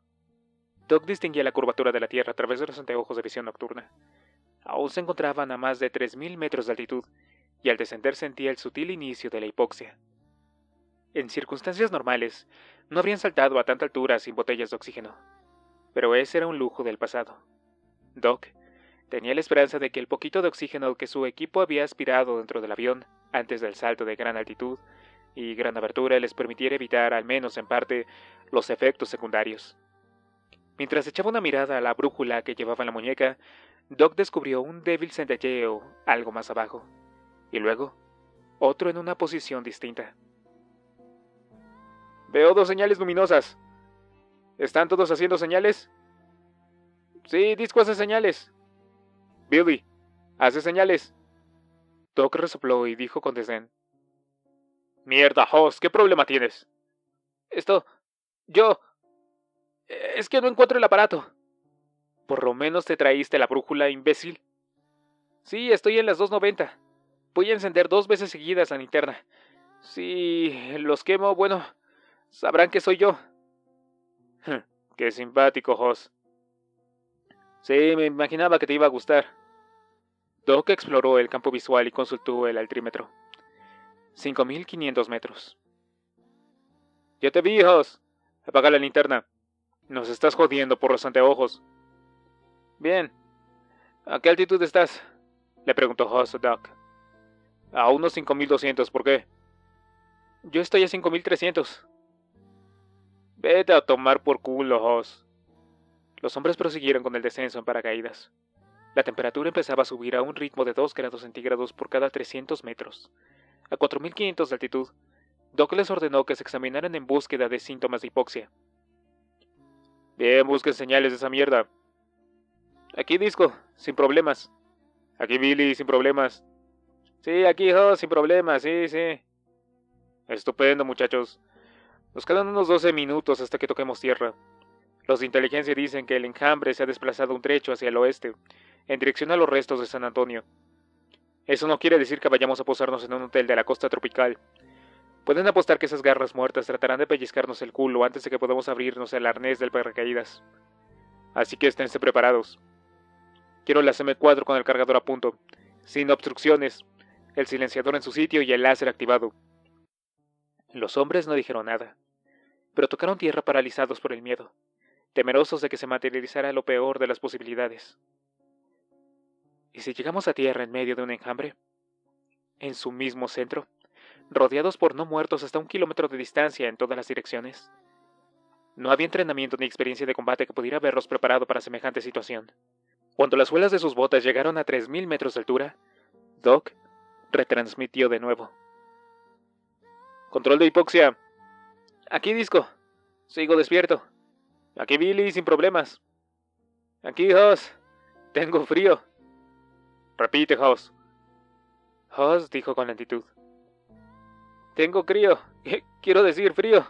Doc distinguía la curvatura de la Tierra a través de los anteojos de visión nocturna. Aún se encontraban a más de 3.000 metros de altitud y al descender sentía el sutil inicio de la hipoxia. En circunstancias normales, no habrían saltado a tanta altura sin botellas de oxígeno. Pero ese era un lujo del pasado. Doc tenía la esperanza de que el poquito de oxígeno que su equipo había aspirado dentro del avión antes del salto de gran altitud y gran abertura les permitiera evitar, al menos en parte, los efectos secundarios. Mientras echaba una mirada a la brújula que llevaba en la muñeca, Doc descubrió un débil centelleo algo más abajo, y luego otro en una posición distinta. Veo dos señales luminosas. ¿Están todos haciendo señales? Sí, Disco hace señales. Billy, hace señales. Doc resopló y dijo con desdén. Mierda, Hoss, ¿qué problema tienes? Esto... yo... Es que no encuentro el aparato. Por lo menos te traíste la brújula, imbécil. Sí, estoy en las 2.90. Voy a encender dos veces seguidas la linterna. Si los quemo, bueno, sabrán que soy yo. Qué simpático, Hoss. Sí, me imaginaba que te iba a gustar. Doc exploró el campo visual y consultó el altrímetro. 5.500 metros. Ya te vi, Hoss. Apaga la linterna. Nos estás jodiendo por los anteojos. Bien. ¿A qué altitud estás? Le preguntó Hoss a Doc. A unos 5.200, ¿por qué? Yo estoy a 5.300. Vete a tomar por culo, Hoss. Los hombres prosiguieron con el descenso en paracaídas. La temperatura empezaba a subir a un ritmo de 2 grados centígrados por cada 300 metros. A 4.500 de altitud, Doc les ordenó que se examinaran en búsqueda de síntomas de hipoxia. Bien, busquen señales de esa mierda. Aquí Disco, sin problemas. Aquí Billy, sin problemas. Sí, aquí Hoss, sin problemas, sí, sí. Estupendo, muchachos. Nos quedan unos 12 minutos hasta que toquemos tierra. Los de inteligencia dicen que el enjambre se ha desplazado un trecho hacia el oeste, en dirección a los restos de San Antonio. Eso no quiere decir que vayamos a posarnos en un hotel de la costa tropical. Pueden apostar que esas garras muertas tratarán de pellizcarnos el culo antes de que podamos abrirnos el arnés del paracaídas. Así que esténse preparados. Quiero la M4 con el cargador a punto, sin obstrucciones, el silenciador en su sitio y el láser activado. Los hombres no dijeron nada, pero tocaron tierra paralizados por el miedo, temerosos de que se materializara lo peor de las posibilidades. ¿Y si llegamos a tierra en medio de un enjambre? ¿En su mismo centro? ¿Rodeados por no muertos hasta un kilómetro de distancia en todas las direcciones? No había entrenamiento ni experiencia de combate que pudiera haberlos preparado para semejante situación. Cuando las suelas de sus botas llegaron a tres mil metros de altura, Doc retransmitió de nuevo. Control de hipoxia. Aquí disco. Sigo despierto. Aquí Billy sin problemas. Aquí Hoss. Tengo frío. Repite, Hoss. Hoss dijo con lentitud. Tengo frío. Quiero decir frío.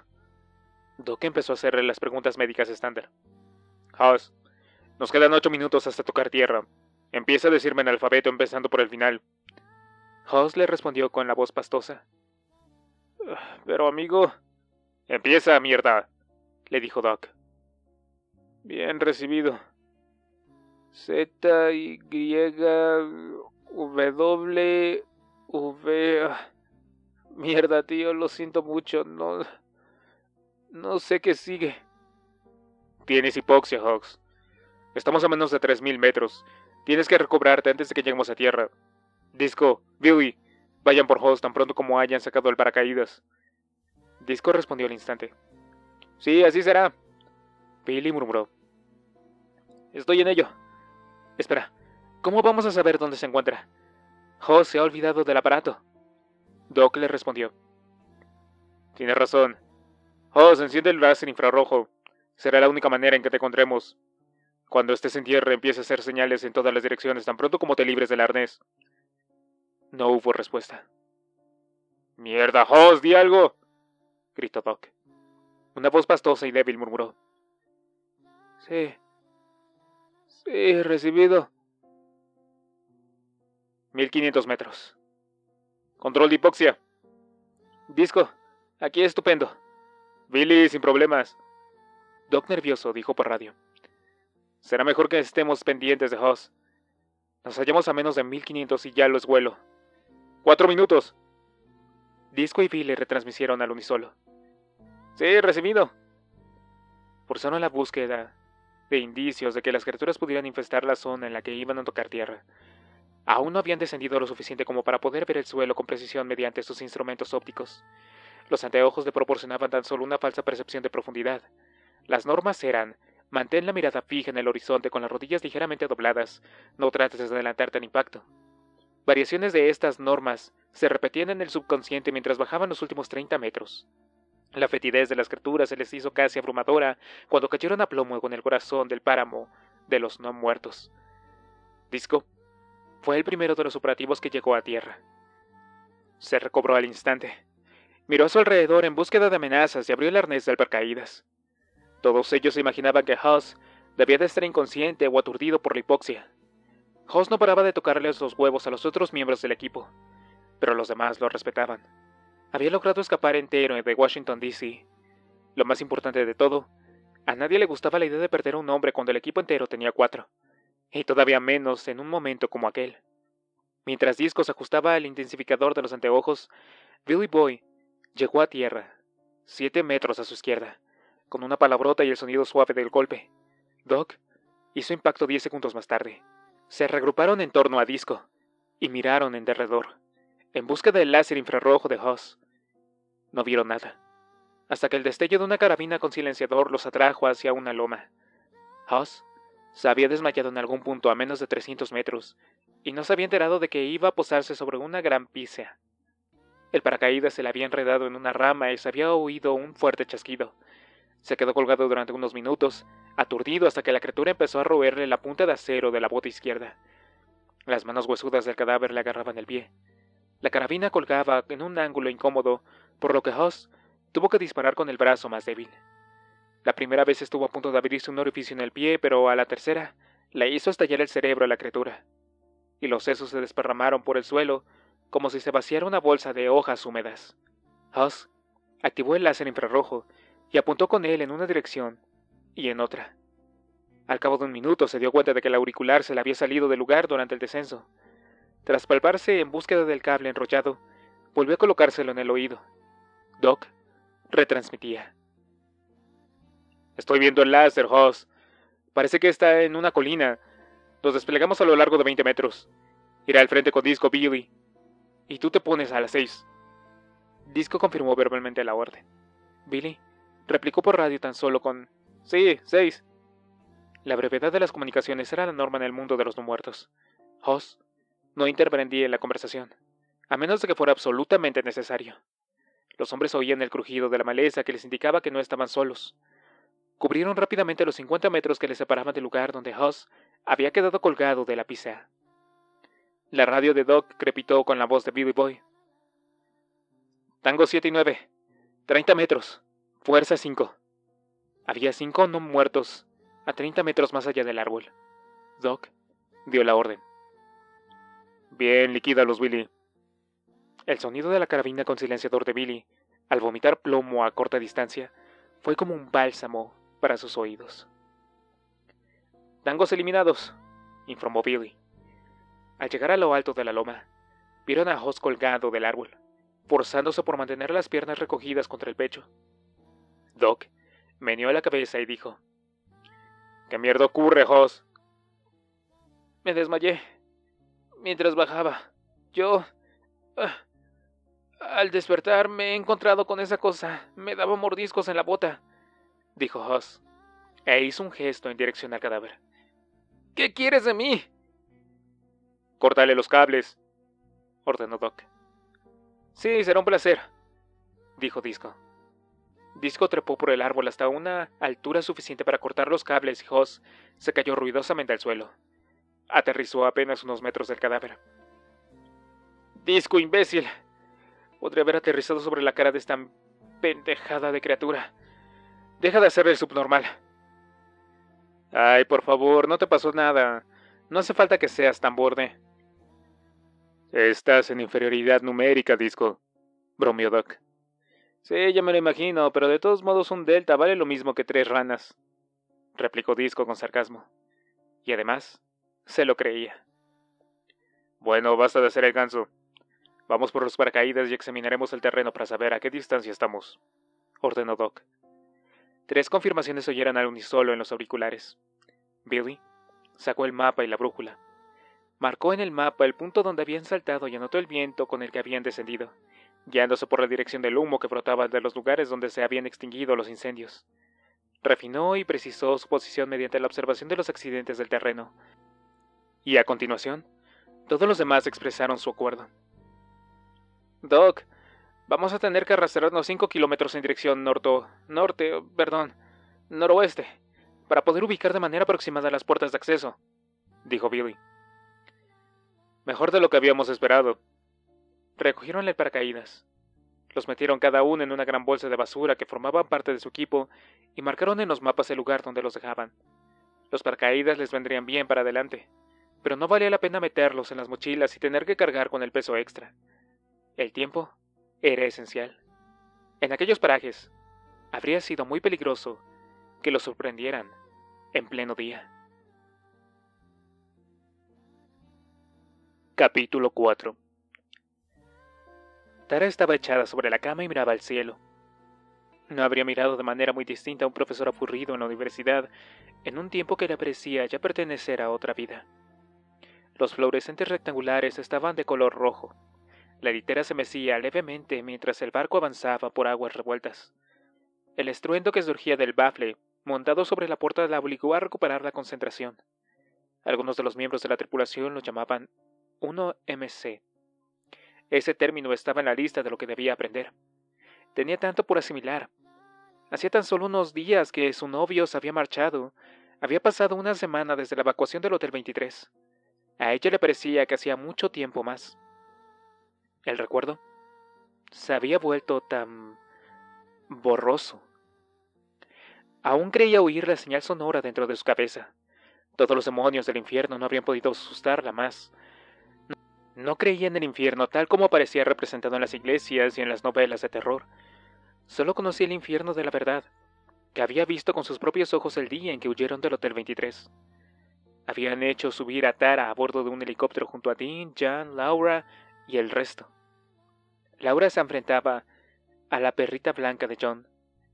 Doc empezó a hacerle las preguntas médicas estándar. Hoss, nos quedan ocho minutos hasta tocar tierra. Empieza a decirme en alfabeto empezando por el final. Hoss le respondió con la voz pastosa. Pero amigo... Empieza, mierda, le dijo Doc. Bien recibido. Z, Y, W, V... Mierda, tío, lo siento mucho. No... No sé qué sigue. Tienes hipoxia, Hawks. Estamos a menos de 3.000 metros. Tienes que recobrarte antes de que lleguemos a tierra. Disco, Billy, vayan por Hoss tan pronto como hayan sacado el paracaídas. Disco respondió al instante. Sí, así será. Billy murmuró. Estoy en ello. Espera, ¿cómo vamos a saber dónde se encuentra? Hoss se ha olvidado del aparato. Doc le respondió. Tienes razón. Hoss, enciende el láser infrarrojo. Será la única manera en que te encontremos. Cuando estés en tierra empieza a hacer señales en todas las direcciones tan pronto como te libres del arnés. No hubo respuesta. Mierda, Hoss, di algo. gritó Doc. Una voz pastosa y débil murmuró. Sí. Sí, recibido. 1500 metros. Control de hipoxia. Disco, aquí estupendo. Billy, sin problemas. Doc nervioso dijo por radio. Será mejor que estemos pendientes de Hoss. Nos hallamos a menos de 1500 y ya lo es vuelo. ¡Cuatro minutos! Disco y Billy retransmitieron al unisolo. Sí, recibido. Forzaron la búsqueda de indicios de que las criaturas pudieran infestar la zona en la que iban a tocar tierra. Aún no habían descendido lo suficiente como para poder ver el suelo con precisión mediante sus instrumentos ópticos. Los anteojos le proporcionaban tan solo una falsa percepción de profundidad. Las normas eran Mantén la mirada fija en el horizonte con las rodillas ligeramente dobladas. No trates de adelantarte al impacto. Variaciones de estas normas se repetían en el subconsciente mientras bajaban los últimos 30 metros. La fetidez de las criaturas se les hizo casi abrumadora cuando cayeron a plomo con el corazón del páramo de los no muertos. Disco fue el primero de los operativos que llegó a tierra. Se recobró al instante. Miró a su alrededor en búsqueda de amenazas y abrió el arnés del paracaídas. Todos ellos imaginaban que Haas debía de estar inconsciente o aturdido por la hipoxia. Haas no paraba de tocarles los huevos a los otros miembros del equipo, pero los demás lo respetaban. Había logrado escapar entero de Washington, D.C. Lo más importante de todo, a nadie le gustaba la idea de perder a un hombre cuando el equipo entero tenía cuatro, y todavía menos en un momento como aquel. Mientras Discos ajustaba el intensificador de los anteojos, Billy Boy llegó a tierra, siete metros a su izquierda con una palabrota y el sonido suave del golpe. Doc hizo impacto diez segundos más tarde. Se regruparon en torno a Disco y miraron en derredor, en busca del láser infrarrojo de Hoss. No vieron nada, hasta que el destello de una carabina con silenciador los atrajo hacia una loma. Hoss se había desmayado en algún punto a menos de 300 metros y no se había enterado de que iba a posarse sobre una gran pizza. El paracaídas se le había enredado en una rama y se había oído un fuerte chasquido. Se quedó colgado durante unos minutos, aturdido hasta que la criatura empezó a roerle la punta de acero de la bota izquierda. Las manos huesudas del cadáver le agarraban el pie. La carabina colgaba en un ángulo incómodo, por lo que Hoss tuvo que disparar con el brazo más débil. La primera vez estuvo a punto de abrirse un orificio en el pie, pero a la tercera le hizo estallar el cerebro a la criatura, y los sesos se desparramaron por el suelo como si se vaciara una bolsa de hojas húmedas. Huss activó el láser infrarrojo y apuntó con él en una dirección y en otra. Al cabo de un minuto se dio cuenta de que el auricular se le había salido del lugar durante el descenso. Tras palparse en búsqueda del cable enrollado, volvió a colocárselo en el oído. Doc retransmitía. Estoy viendo el láser, Hoss. Parece que está en una colina. Nos desplegamos a lo largo de 20 metros. Irá al frente con Disco Billy. Y tú te pones a las seis. Disco confirmó verbalmente la orden. Billy replicó por radio tan solo con... Sí, seis. La brevedad de las comunicaciones era la norma en el mundo de los no muertos. Hoss no intervenía en la conversación, a menos de que fuera absolutamente necesario. Los hombres oían el crujido de la maleza que les indicaba que no estaban solos. Cubrieron rápidamente los 50 metros que les separaban del lugar donde Huss había quedado colgado de la pizza. La radio de Doc crepitó con la voz de Billy Boy. Tango 7 y 9. 30 metros. Fuerza 5. Había cinco no muertos a 30 metros más allá del árbol. Doc dio la orden. Bien, liquídalos, Billy. El sonido de la carabina con silenciador de Billy, al vomitar plomo a corta distancia, fue como un bálsamo para sus oídos. Dangos eliminados, informó Billy. Al llegar a lo alto de la loma, vieron a Hoss colgado del árbol, forzándose por mantener las piernas recogidas contra el pecho. Doc meneó la cabeza y dijo: ¿Qué mierda ocurre, Hoss? Me desmayé mientras bajaba. Yo... Ah, al despertar me he encontrado con esa cosa. Me daba mordiscos en la bota dijo Hoss, e hizo un gesto en dirección al cadáver. ¿Qué quieres de mí? Córtale los cables, ordenó Doc. Sí, será un placer, dijo Disco. Disco trepó por el árbol hasta una altura suficiente para cortar los cables y Hoss se cayó ruidosamente al suelo. Aterrizó apenas unos metros del cadáver. Disco, imbécil. Podría haber aterrizado sobre la cara de esta pendejada de criatura. Deja de hacer el subnormal. Ay, por favor, no te pasó nada. No hace falta que seas tan borde. Estás en inferioridad numérica, Disco, bromeó Doc. Sí, ya me lo imagino, pero de todos modos un delta vale lo mismo que tres ranas, replicó Disco con sarcasmo. Y además, se lo creía. Bueno, basta de hacer el ganso. Vamos por los paracaídas y examinaremos el terreno para saber a qué distancia estamos, ordenó Doc. Tres confirmaciones oyeron al unisolo en los auriculares. Billy sacó el mapa y la brújula. Marcó en el mapa el punto donde habían saltado y anotó el viento con el que habían descendido, guiándose por la dirección del humo que brotaba de los lugares donde se habían extinguido los incendios. Refinó y precisó su posición mediante la observación de los accidentes del terreno. Y a continuación, todos los demás expresaron su acuerdo. Doc, Vamos a tener que arrastrarnos 5 kilómetros en dirección norte, norte, perdón, noroeste, para poder ubicar de manera aproximada las puertas de acceso, dijo Billy. Mejor de lo que habíamos esperado. Recogieron el paracaídas. Los metieron cada uno en una gran bolsa de basura que formaba parte de su equipo y marcaron en los mapas el lugar donde los dejaban. Los paracaídas les vendrían bien para adelante, pero no valía la pena meterlos en las mochilas y tener que cargar con el peso extra. El tiempo era esencial. En aquellos parajes, habría sido muy peligroso que los sorprendieran en pleno día. Capítulo 4 Tara estaba echada sobre la cama y miraba al cielo. No habría mirado de manera muy distinta a un profesor aburrido en la universidad en un tiempo que le parecía ya pertenecer a otra vida. Los fluorescentes rectangulares estaban de color rojo, la litera se mecía levemente mientras el barco avanzaba por aguas revueltas. El estruendo que surgía del bafle, montado sobre la puerta, la obligó a recuperar la concentración. Algunos de los miembros de la tripulación lo llamaban 1MC. Ese término estaba en la lista de lo que debía aprender. Tenía tanto por asimilar. Hacía tan solo unos días que su novio se había marchado. Había pasado una semana desde la evacuación del Hotel 23. A ella le parecía que hacía mucho tiempo más. El recuerdo se había vuelto tan borroso. Aún creía oír la señal sonora dentro de su cabeza. Todos los demonios del infierno no habrían podido asustarla más. No creía en el infierno tal como aparecía representado en las iglesias y en las novelas de terror. Solo conocía el infierno de la verdad, que había visto con sus propios ojos el día en que huyeron del Hotel 23. Habían hecho subir a Tara a bordo de un helicóptero junto a Dean, Jan, Laura y el resto. Laura se enfrentaba a la perrita blanca de John,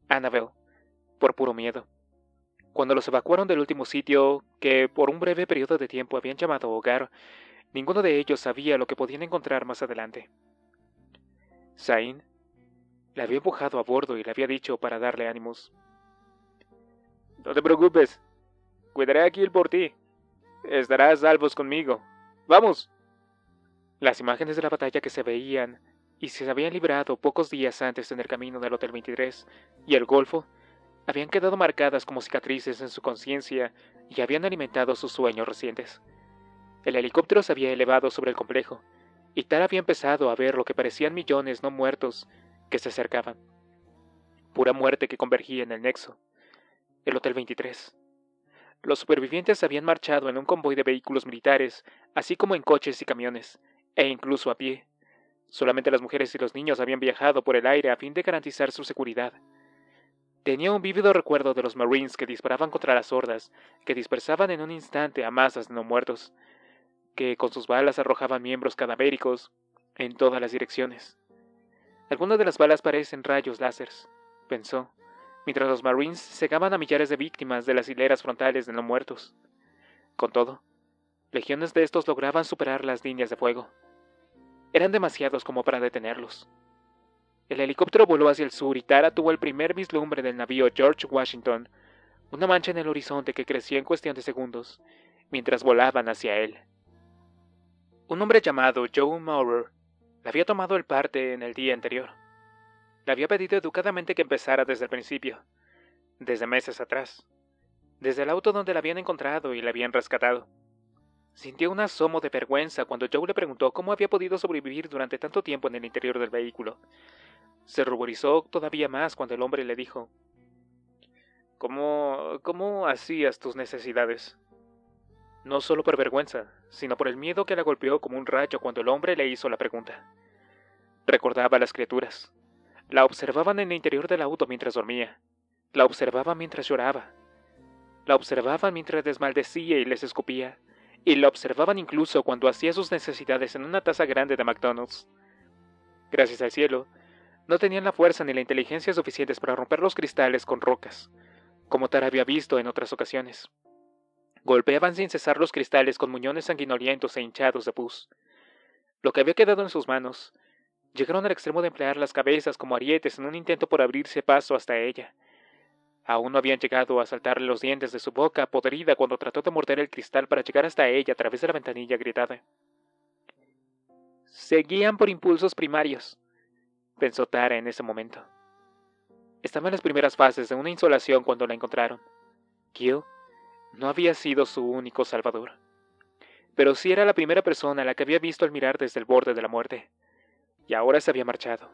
Annabel, por puro miedo. Cuando los evacuaron del último sitio, que por un breve periodo de tiempo habían llamado hogar, ninguno de ellos sabía lo que podían encontrar más adelante. Zain le había empujado a bordo y le había dicho para darle ánimos. No te preocupes, cuidaré aquí por ti. Estarás salvos conmigo. ¡Vamos! Las imágenes de la batalla que se veían y se habían librado pocos días antes en el camino del Hotel 23 y el Golfo habían quedado marcadas como cicatrices en su conciencia y habían alimentado sus sueños recientes. El helicóptero se había elevado sobre el complejo, y Tara había empezado a ver lo que parecían millones no muertos que se acercaban. Pura muerte que convergía en el nexo. El Hotel 23. Los supervivientes habían marchado en un convoy de vehículos militares, así como en coches y camiones, e incluso a pie. Solamente las mujeres y los niños habían viajado por el aire a fin de garantizar su seguridad. Tenía un vívido recuerdo de los Marines que disparaban contra las hordas, que dispersaban en un instante a masas no muertos, que con sus balas arrojaban miembros cadavéricos en todas las direcciones. Algunas de las balas parecen rayos láseres, pensó, mientras los Marines cegaban a millares de víctimas de las hileras frontales de no muertos. Con todo, legiones de estos lograban superar las líneas de fuego. Eran demasiados como para detenerlos. El helicóptero voló hacia el sur y Tara tuvo el primer vislumbre del navío George Washington, una mancha en el horizonte que crecía en cuestión de segundos, mientras volaban hacia él. Un hombre llamado Joe Maurer le había tomado el parte en el día anterior. Le había pedido educadamente que empezara desde el principio, desde meses atrás, desde el auto donde la habían encontrado y la habían rescatado. Sintió un asomo de vergüenza cuando Joe le preguntó cómo había podido sobrevivir durante tanto tiempo en el interior del vehículo, se ruborizó todavía más cuando el hombre le dijo ¿Cómo. cómo hacías tus necesidades? No solo por vergüenza, sino por el miedo que la golpeó como un rayo cuando el hombre le hizo la pregunta. Recordaba a las criaturas. La observaban en el interior del auto mientras dormía. La observaban mientras lloraba. La observaban mientras desmaldecía y les escupía. Y la observaban incluso cuando hacía sus necesidades en una taza grande de McDonald's. Gracias al cielo, no tenían la fuerza ni la inteligencia suficientes para romper los cristales con rocas, como Tara había visto en otras ocasiones. Golpeaban sin cesar los cristales con muñones sanguinolientos e hinchados de pus. Lo que había quedado en sus manos, llegaron al extremo de emplear las cabezas como arietes en un intento por abrirse paso hasta ella. Aún no habían llegado a saltarle los dientes de su boca podrida cuando trató de morder el cristal para llegar hasta ella a través de la ventanilla gritada. Seguían por impulsos primarios, pensó Tara en ese momento. Estaba en las primeras fases de una insolación cuando la encontraron. Gil no había sido su único salvador, pero sí era la primera persona a la que había visto al mirar desde el borde de la muerte, y ahora se había marchado.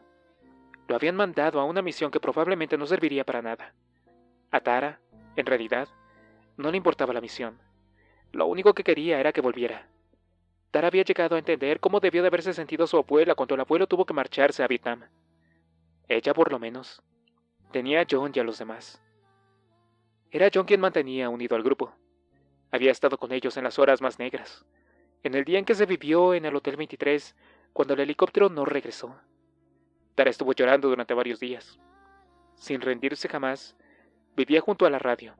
Lo habían mandado a una misión que probablemente no serviría para nada. A Tara, en realidad, no le importaba la misión. Lo único que quería era que volviera. Tara había llegado a entender cómo debió de haberse sentido su abuela cuando el abuelo tuvo que marcharse a Vietnam. Ella, por lo menos, tenía a John y a los demás. Era John quien mantenía unido al grupo. Había estado con ellos en las horas más negras, en el día en que se vivió en el Hotel 23, cuando el helicóptero no regresó. Tara estuvo llorando durante varios días. Sin rendirse jamás, vivía junto a la radio.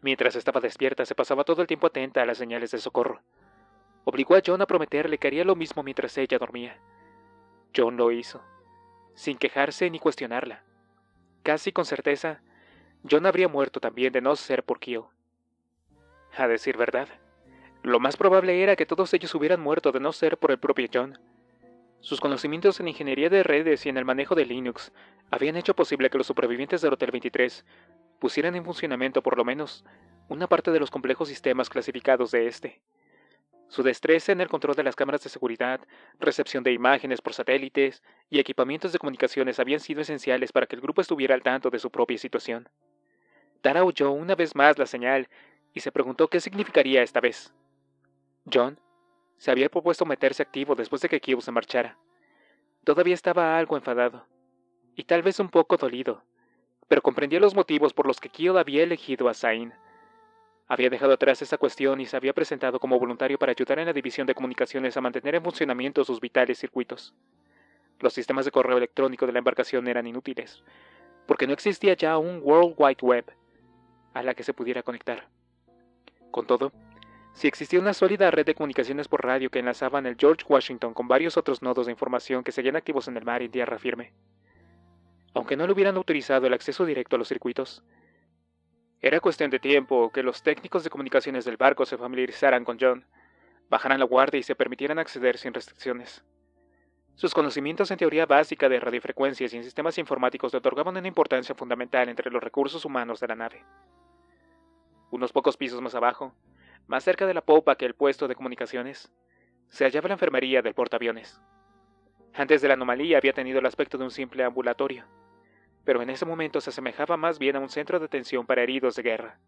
Mientras estaba despierta, se pasaba todo el tiempo atenta a las señales de socorro. Obligó a John a prometerle que haría lo mismo mientras ella dormía. John lo hizo, sin quejarse ni cuestionarla. Casi con certeza, John habría muerto también de no ser por Kyo. A decir verdad, lo más probable era que todos ellos hubieran muerto de no ser por el propio John. Sus conocimientos en ingeniería de redes y en el manejo de Linux habían hecho posible que los supervivientes del Hotel 23 pusieran en funcionamiento por lo menos una parte de los complejos sistemas clasificados de este. Su destreza en el control de las cámaras de seguridad, recepción de imágenes por satélites y equipamientos de comunicaciones habían sido esenciales para que el grupo estuviera al tanto de su propia situación. Tara oyó una vez más la señal y se preguntó qué significaría esta vez. John se había propuesto meterse activo después de que Kyo se marchara. Todavía estaba algo enfadado, y tal vez un poco dolido, pero comprendía los motivos por los que Kyo había elegido a Zain. Había dejado atrás esa cuestión y se había presentado como voluntario para ayudar en la división de comunicaciones a mantener en funcionamiento sus vitales circuitos. Los sistemas de correo electrónico de la embarcación eran inútiles, porque no existía ya un World Wide Web a la que se pudiera conectar. Con todo, si existía una sólida red de comunicaciones por radio que enlazaban el George Washington con varios otros nodos de información que seguían activos en el mar y en tierra firme. Aunque no le hubieran autorizado el acceso directo a los circuitos, era cuestión de tiempo que los técnicos de comunicaciones del barco se familiarizaran con John, bajaran la guardia y se permitieran acceder sin restricciones. Sus conocimientos en teoría básica de radiofrecuencias y en sistemas informáticos le otorgaban una importancia fundamental entre los recursos humanos de la nave. Unos pocos pisos más abajo, más cerca de la popa que el puesto de comunicaciones, se hallaba la enfermería del portaaviones. Antes de la anomalía había tenido el aspecto de un simple ambulatorio, pero en ese momento se asemejaba más bien a un centro de atención para heridos de guerra.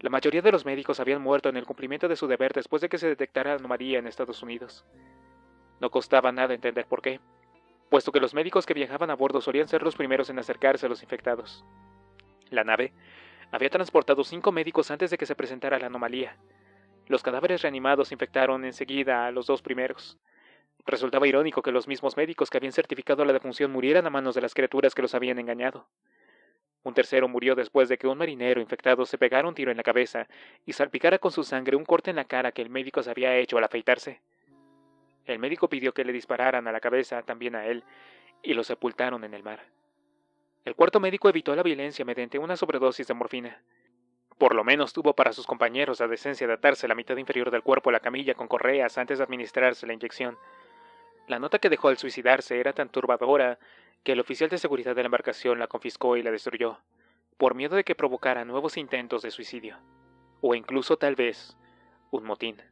La mayoría de los médicos habían muerto en el cumplimiento de su deber después de que se detectara la anomalía en Estados Unidos. No costaba nada entender por qué, puesto que los médicos que viajaban a bordo solían ser los primeros en acercarse a los infectados. La nave había transportado cinco médicos antes de que se presentara la anomalía. Los cadáveres reanimados infectaron enseguida a los dos primeros. Resultaba irónico que los mismos médicos que habían certificado la defunción murieran a manos de las criaturas que los habían engañado. Un tercero murió después de que un marinero infectado se pegara un tiro en la cabeza y salpicara con su sangre un corte en la cara que el médico se había hecho al afeitarse. El médico pidió que le dispararan a la cabeza también a él y lo sepultaron en el mar. El cuarto médico evitó la violencia mediante una sobredosis de morfina. Por lo menos tuvo para sus compañeros la decencia de atarse la mitad inferior del cuerpo a la camilla con correas antes de administrarse la inyección. La nota que dejó al suicidarse era tan turbadora que el oficial de seguridad de la embarcación la confiscó y la destruyó, por miedo de que provocara nuevos intentos de suicidio, o incluso tal vez un motín.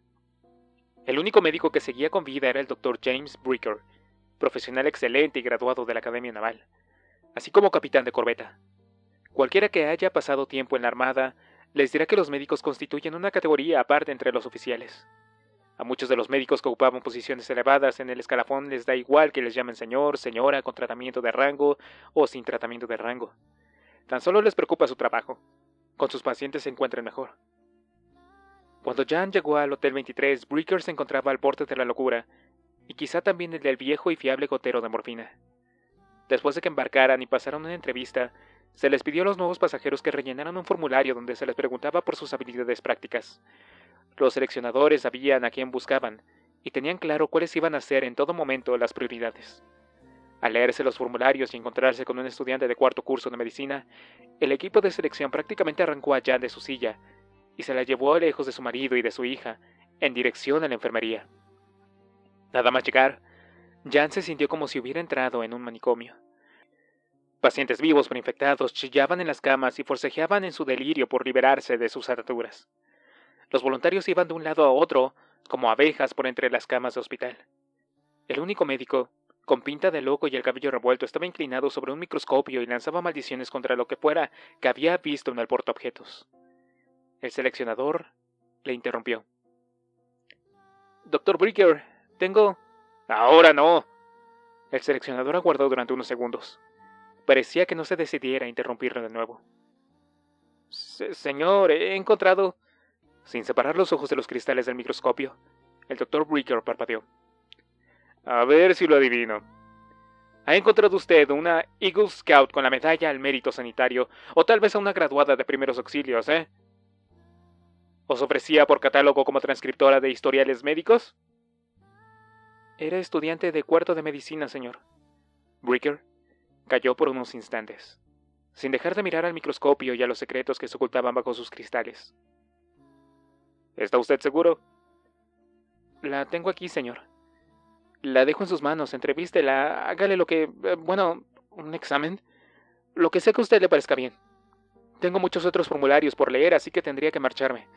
El único médico que seguía con vida era el doctor James Bricker, profesional excelente y graduado de la Academia Naval así como capitán de corbeta. Cualquiera que haya pasado tiempo en la Armada les dirá que los médicos constituyen una categoría aparte entre los oficiales. A muchos de los médicos que ocupaban posiciones elevadas en el escalafón les da igual que les llamen señor, señora, con tratamiento de rango o sin tratamiento de rango. Tan solo les preocupa su trabajo. Con sus pacientes se encuentren mejor. Cuando Jan llegó al Hotel 23, Bricker se encontraba al borde de la locura, y quizá también el del viejo y fiable gotero de morfina. Después de que embarcaran y pasaron una entrevista, se les pidió a los nuevos pasajeros que rellenaran un formulario donde se les preguntaba por sus habilidades prácticas. Los seleccionadores sabían a quién buscaban y tenían claro cuáles iban a ser en todo momento las prioridades. Al leerse los formularios y encontrarse con un estudiante de cuarto curso de medicina, el equipo de selección prácticamente arrancó a Jan de su silla y se la llevó lejos de su marido y de su hija, en dirección a la enfermería. Nada más llegar, Jan se sintió como si hubiera entrado en un manicomio. Pacientes vivos pero infectados chillaban en las camas y forcejeaban en su delirio por liberarse de sus ataduras. Los voluntarios iban de un lado a otro, como abejas por entre las camas de hospital. El único médico, con pinta de loco y el cabello revuelto, estaba inclinado sobre un microscopio y lanzaba maldiciones contra lo que fuera que había visto en el portaobjetos. El seleccionador le interrumpió. Doctor Bricker, tengo Ahora no. El seleccionador aguardó durante unos segundos. Parecía que no se decidiera a interrumpirlo de nuevo. señor, he encontrado. Sin separar los ojos de los cristales del microscopio, el doctor Bricker parpadeó. A ver si lo adivino. ¿Ha encontrado usted una Eagle Scout con la medalla al mérito sanitario, o tal vez a una graduada de primeros auxilios, eh? ¿Os ofrecía por catálogo como transcriptora de historiales médicos? Era estudiante de cuarto de medicina, señor. Bricker cayó por unos instantes, sin dejar de mirar al microscopio y a los secretos que se ocultaban bajo sus cristales. ¿Está usted seguro? La tengo aquí, señor. La dejo en sus manos, entrevístela, hágale lo que... Eh, bueno, un examen. Lo que sea que a usted le parezca bien. Tengo muchos otros formularios por leer, así que tendría que marcharme.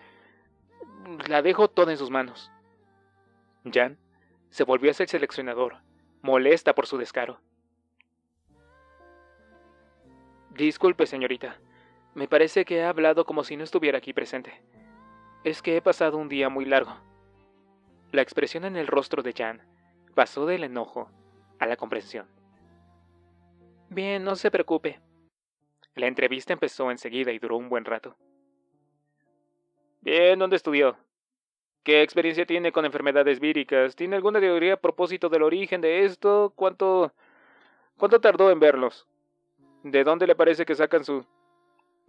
La dejo toda en sus manos. Jan se volvió hacia el seleccionador, molesta por su descaro. Disculpe, señorita, Me parece que he hablado como si no estuviera aquí presente. Es que he pasado un día muy largo. La expresión en el rostro de Jan pasó del enojo a la comprensión. Bien, no se preocupe. La entrevista empezó enseguida y duró un buen rato. Bien, ¿dónde estudió? ¿Qué experiencia tiene con enfermedades víricas? ¿Tiene alguna teoría a propósito del origen de esto? ¿Cuánto... cuánto tardó en verlos? ¿De dónde le parece que sacan su...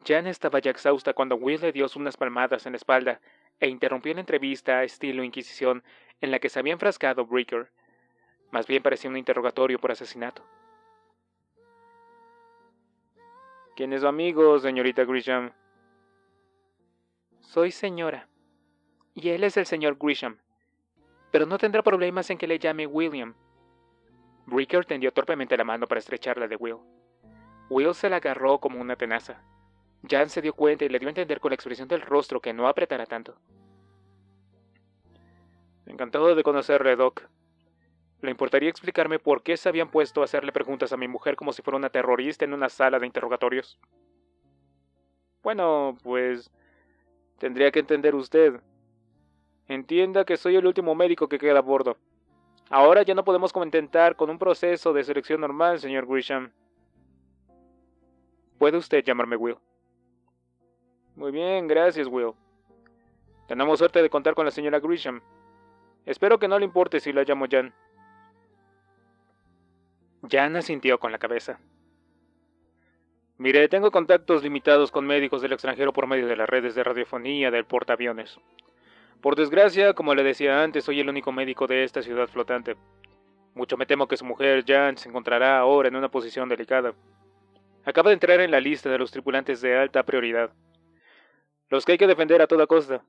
Jan estaba ya exhausta cuando Will le dio unas palmadas en la espalda e interrumpió la entrevista estilo Inquisición en la que se había enfrascado Breaker. Más bien parecía un interrogatorio por asesinato. ¿Quién es su amigo, señorita Grisham? Soy señora. Y él es el señor Grisham. Pero no tendrá problemas en que le llame William. Breaker tendió torpemente la mano para estrecharla de Will. Will se la agarró como una tenaza. Jan se dio cuenta y le dio a entender con la expresión del rostro que no apretara tanto. Encantado de conocerle, Doc. ¿Le importaría explicarme por qué se habían puesto a hacerle preguntas a mi mujer como si fuera una terrorista en una sala de interrogatorios? Bueno, pues... Tendría que entender usted. Entienda que soy el último médico que queda a bordo. Ahora ya no podemos contentar con un proceso de selección normal, señor Grisham. Puede usted llamarme Will. Muy bien, gracias, Will. Tenemos suerte de contar con la señora Grisham. Espero que no le importe si la llamo Jan. Jan asintió con la cabeza. Mire, tengo contactos limitados con médicos del extranjero por medio de las redes de radiofonía del portaaviones. Por desgracia, como le decía antes, soy el único médico de esta ciudad flotante. Mucho me temo que su mujer, Jan, se encontrará ahora en una posición delicada. Acaba de entrar en la lista de los tripulantes de alta prioridad los que hay que defender a toda costa,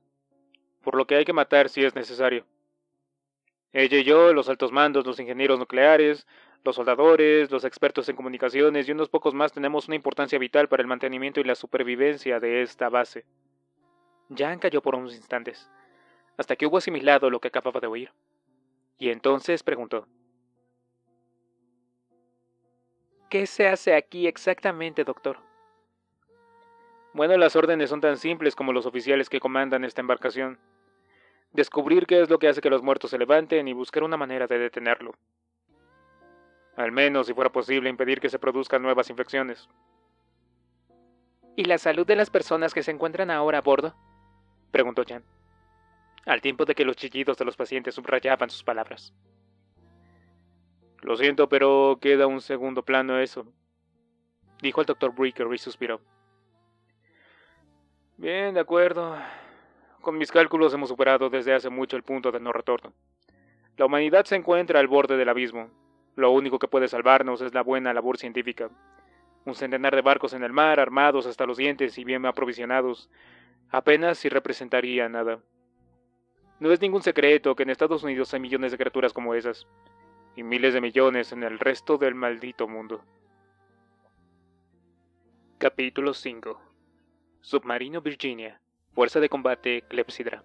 por lo que hay que matar si es necesario. Ella y yo, los altos mandos, los ingenieros nucleares, los soldadores, los expertos en comunicaciones y unos pocos más tenemos una importancia vital para el mantenimiento y la supervivencia de esta base. Jan cayó por unos instantes, hasta que hubo asimilado lo que acababa de oír. Y entonces preguntó. ¿Qué se hace aquí exactamente, doctor? Bueno, las órdenes son tan simples como los oficiales que comandan esta embarcación. Descubrir qué es lo que hace que los muertos se levanten y buscar una manera de detenerlo. Al menos, si fuera posible, impedir que se produzcan nuevas infecciones. ¿Y la salud de las personas que se encuentran ahora a bordo? preguntó Jan, al tiempo de que los chillidos de los pacientes subrayaban sus palabras. Lo siento, pero queda un segundo plano eso, dijo el doctor Breaker y suspiró. Bien, de acuerdo. Con mis cálculos hemos superado desde hace mucho el punto de no retorno. La humanidad se encuentra al borde del abismo. Lo único que puede salvarnos es la buena labor científica. Un centenar de barcos en el mar, armados hasta los dientes y bien aprovisionados, apenas si representaría nada. No es ningún secreto que en Estados Unidos hay millones de criaturas como esas, y miles de millones en el resto del maldito mundo. Capítulo 5 Submarino Virginia, Fuerza de Combate Clepsidra.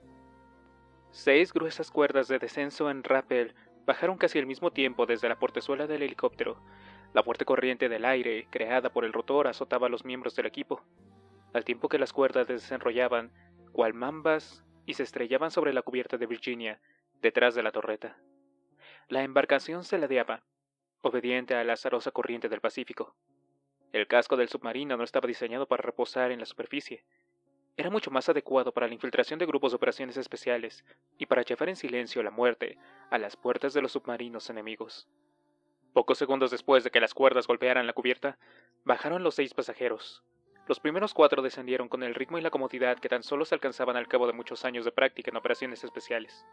Seis gruesas cuerdas de descenso en rappel bajaron casi al mismo tiempo desde la portezuela del helicóptero. La fuerte corriente del aire, creada por el rotor, azotaba a los miembros del equipo, al tiempo que las cuerdas desenrollaban, cual mambas, y se estrellaban sobre la cubierta de Virginia, detrás de la torreta. La embarcación se ladeaba, obediente a la azarosa corriente del Pacífico. El casco del submarino no estaba diseñado para reposar en la superficie. Era mucho más adecuado para la infiltración de grupos de operaciones especiales y para llevar en silencio la muerte a las puertas de los submarinos enemigos. Pocos segundos después de que las cuerdas golpearan la cubierta, bajaron los seis pasajeros. Los primeros cuatro descendieron con el ritmo y la comodidad que tan solo se alcanzaban al cabo de muchos años de práctica en operaciones especiales.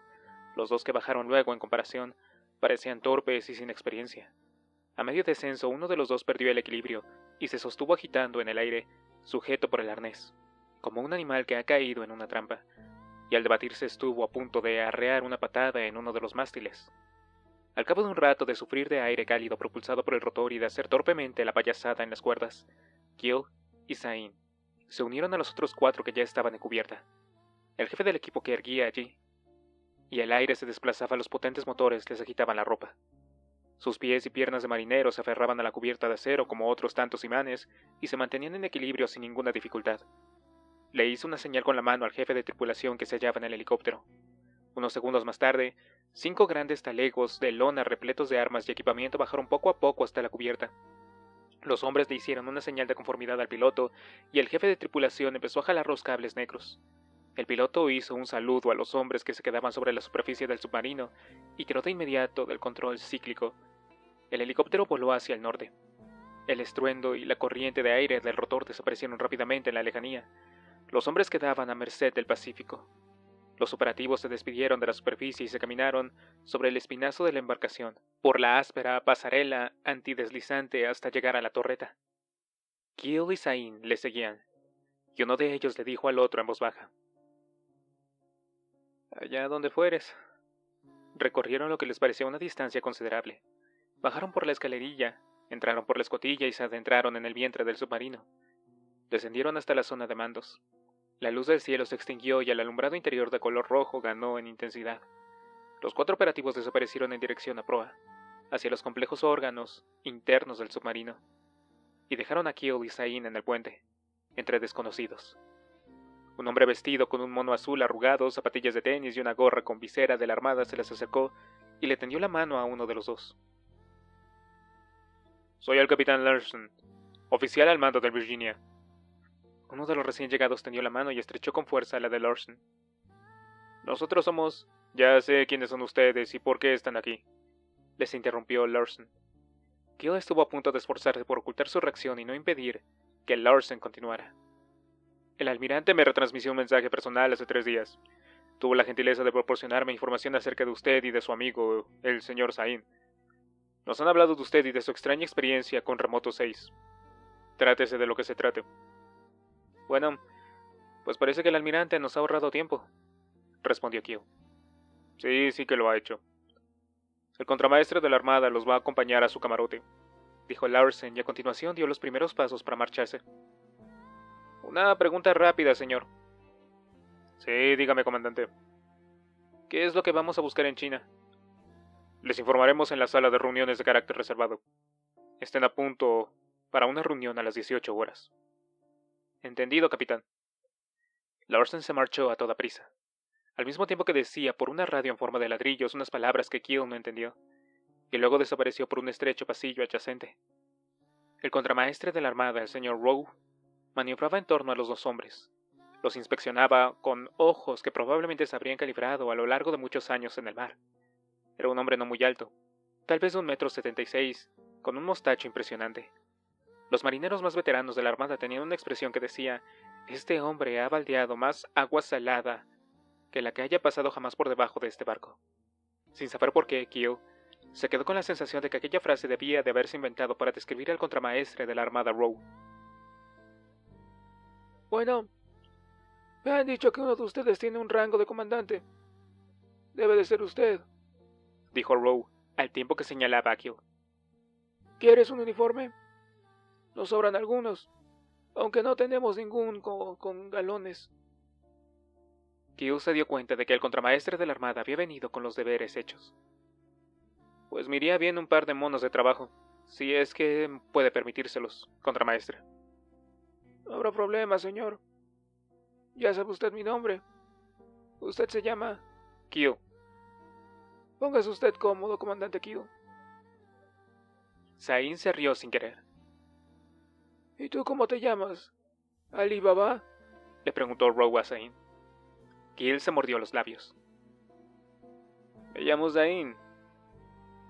Los dos que bajaron luego, en comparación, parecían torpes y sin experiencia. A medio descenso, uno de los dos perdió el equilibrio y se sostuvo agitando en el aire, sujeto por el arnés, como un animal que ha caído en una trampa, y al debatirse estuvo a punto de arrear una patada en uno de los mástiles. Al cabo de un rato de sufrir de aire cálido propulsado por el rotor y de hacer torpemente la payasada en las cuerdas, Gil y Zain se unieron a los otros cuatro que ya estaban en cubierta. El jefe del equipo que erguía allí, y el aire se desplazaba, los potentes motores les agitaban la ropa. Sus pies y piernas de marinero se aferraban a la cubierta de acero como otros tantos imanes y se mantenían en equilibrio sin ninguna dificultad. Le hizo una señal con la mano al jefe de tripulación que se hallaba en el helicóptero. Unos segundos más tarde, cinco grandes talegos de lona repletos de armas y equipamiento bajaron poco a poco hasta la cubierta. Los hombres le hicieron una señal de conformidad al piloto y el jefe de tripulación empezó a jalar los cables negros. El piloto hizo un saludo a los hombres que se quedaban sobre la superficie del submarino y quedó de inmediato del control cíclico. El helicóptero voló hacia el norte. El estruendo y la corriente de aire del rotor desaparecieron rápidamente en la lejanía. Los hombres quedaban a merced del Pacífico. Los operativos se despidieron de la superficie y se caminaron sobre el espinazo de la embarcación, por la áspera pasarela antideslizante hasta llegar a la torreta. Kiel y Zain le seguían, y uno de ellos le dijo al otro en voz baja: Allá donde fueres. Recorrieron lo que les parecía una distancia considerable. Bajaron por la escalerilla, entraron por la escotilla y se adentraron en el vientre del submarino. Descendieron hasta la zona de mandos. La luz del cielo se extinguió y el alumbrado interior de color rojo ganó en intensidad. Los cuatro operativos desaparecieron en dirección a proa, hacia los complejos órganos internos del submarino, y dejaron a Kiel y Zain en el puente, entre desconocidos. Un hombre vestido con un mono azul arrugado, zapatillas de tenis y una gorra con visera de la armada se les acercó y le tendió la mano a uno de los dos. Soy el capitán Larson, oficial al mando del Virginia. Uno de los recién llegados tendió la mano y estrechó con fuerza la de Larson. Nosotros somos... Ya sé quiénes son ustedes y por qué están aquí. Les interrumpió Larson. Gill estuvo a punto de esforzarse por ocultar su reacción y no impedir que Larson continuara. El almirante me retransmitió un mensaje personal hace tres días. Tuvo la gentileza de proporcionarme información acerca de usted y de su amigo, el señor Sain. Nos han hablado de usted y de su extraña experiencia con Remoto 6. Trátese de lo que se trate. Bueno, pues parece que el almirante nos ha ahorrado tiempo, respondió Kyo. Sí, sí que lo ha hecho. El contramaestre de la Armada los va a acompañar a su camarote, dijo Larsen y a continuación dio los primeros pasos para marcharse. Una pregunta rápida, señor. Sí, dígame, comandante. ¿Qué es lo que vamos a buscar en China? Les informaremos en la sala de reuniones de carácter reservado. Estén a punto para una reunión a las 18 horas. Entendido, capitán. Larsen se marchó a toda prisa, al mismo tiempo que decía por una radio en forma de ladrillos unas palabras que Kiel no entendió, y luego desapareció por un estrecho pasillo adyacente. El contramaestre de la Armada, el señor Rowe, maniobraba en torno a los dos hombres. Los inspeccionaba con ojos que probablemente se habrían calibrado a lo largo de muchos años en el mar. Era un hombre no muy alto, tal vez de un metro setenta y seis, con un mostacho impresionante. Los marineros más veteranos de la Armada tenían una expresión que decía, este hombre ha baldeado más agua salada que la que haya pasado jamás por debajo de este barco. Sin saber por qué, Kiel se quedó con la sensación de que aquella frase debía de haberse inventado para describir al contramaestre de la Armada Rowe. Bueno, me han dicho que uno de ustedes tiene un rango de comandante. Debe de ser usted, dijo Rowe, al tiempo que señalaba a Kiel. ¿Quieres un uniforme? Nos sobran algunos, aunque no tenemos ningún con, galones. Kiel se dio cuenta de que el contramaestre de la Armada había venido con los deberes hechos. Pues me iría bien un par de monos de trabajo, si es que puede permitírselos, contramaestre. No habrá problema, señor. Ya sabe usted mi nombre. Usted se llama Kyo. Póngase usted cómodo, comandante Kyo. Zain se rió sin querer. ¿Y tú cómo te llamas? ¿Ali Baba? le preguntó Rowe a Zain. Kiel se mordió los labios. Me llamo Zain.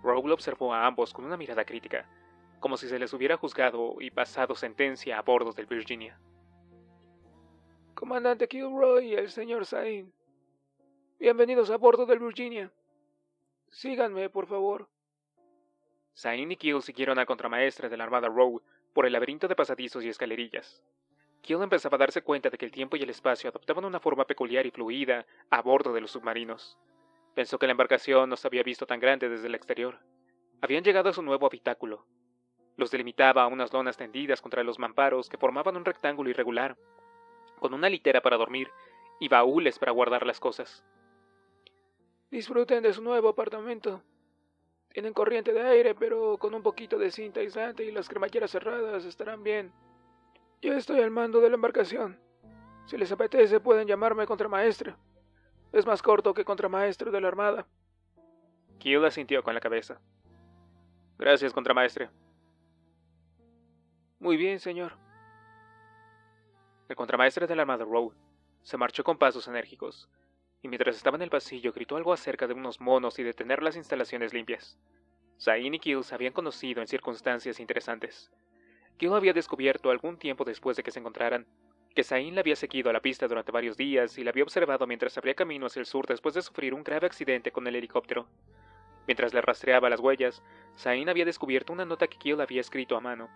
Rowe observó a ambos con una mirada crítica como si se les hubiera juzgado y pasado sentencia a bordo del Virginia. Comandante Kilroy y el señor Sain. Bienvenidos a bordo del Virginia. Síganme, por favor. Sain y Kill siguieron al contramaestre de la Armada Rowe por el laberinto de pasadizos y escalerillas. Kill empezaba a darse cuenta de que el tiempo y el espacio adoptaban una forma peculiar y fluida a bordo de los submarinos. Pensó que la embarcación no se había visto tan grande desde el exterior. Habían llegado a su nuevo habitáculo, los delimitaba a unas lonas tendidas contra los mamparos que formaban un rectángulo irregular, con una litera para dormir y baúles para guardar las cosas. Disfruten de su nuevo apartamento, Tienen corriente de aire, pero con un poquito de cinta aislante y las cremalleras cerradas estarán bien. Yo estoy al mando de la embarcación. Si les apetece, pueden llamarme contramaestre. Es más corto que contramaestre de la Armada. Kill asintió con la cabeza. Gracias, contramaestre. Muy bien, señor. El contramaestre de la Armada Road se marchó con pasos enérgicos, y mientras estaba en el pasillo gritó algo acerca de unos monos y de tener las instalaciones limpias. Zain y Kill se habían conocido en circunstancias interesantes. Kill había descubierto algún tiempo después de que se encontraran que Zain la había seguido a la pista durante varios días y la había observado mientras abría camino hacia el sur después de sufrir un grave accidente con el helicóptero. Mientras le rastreaba las huellas, Zain había descubierto una nota que Kill había escrito a mano,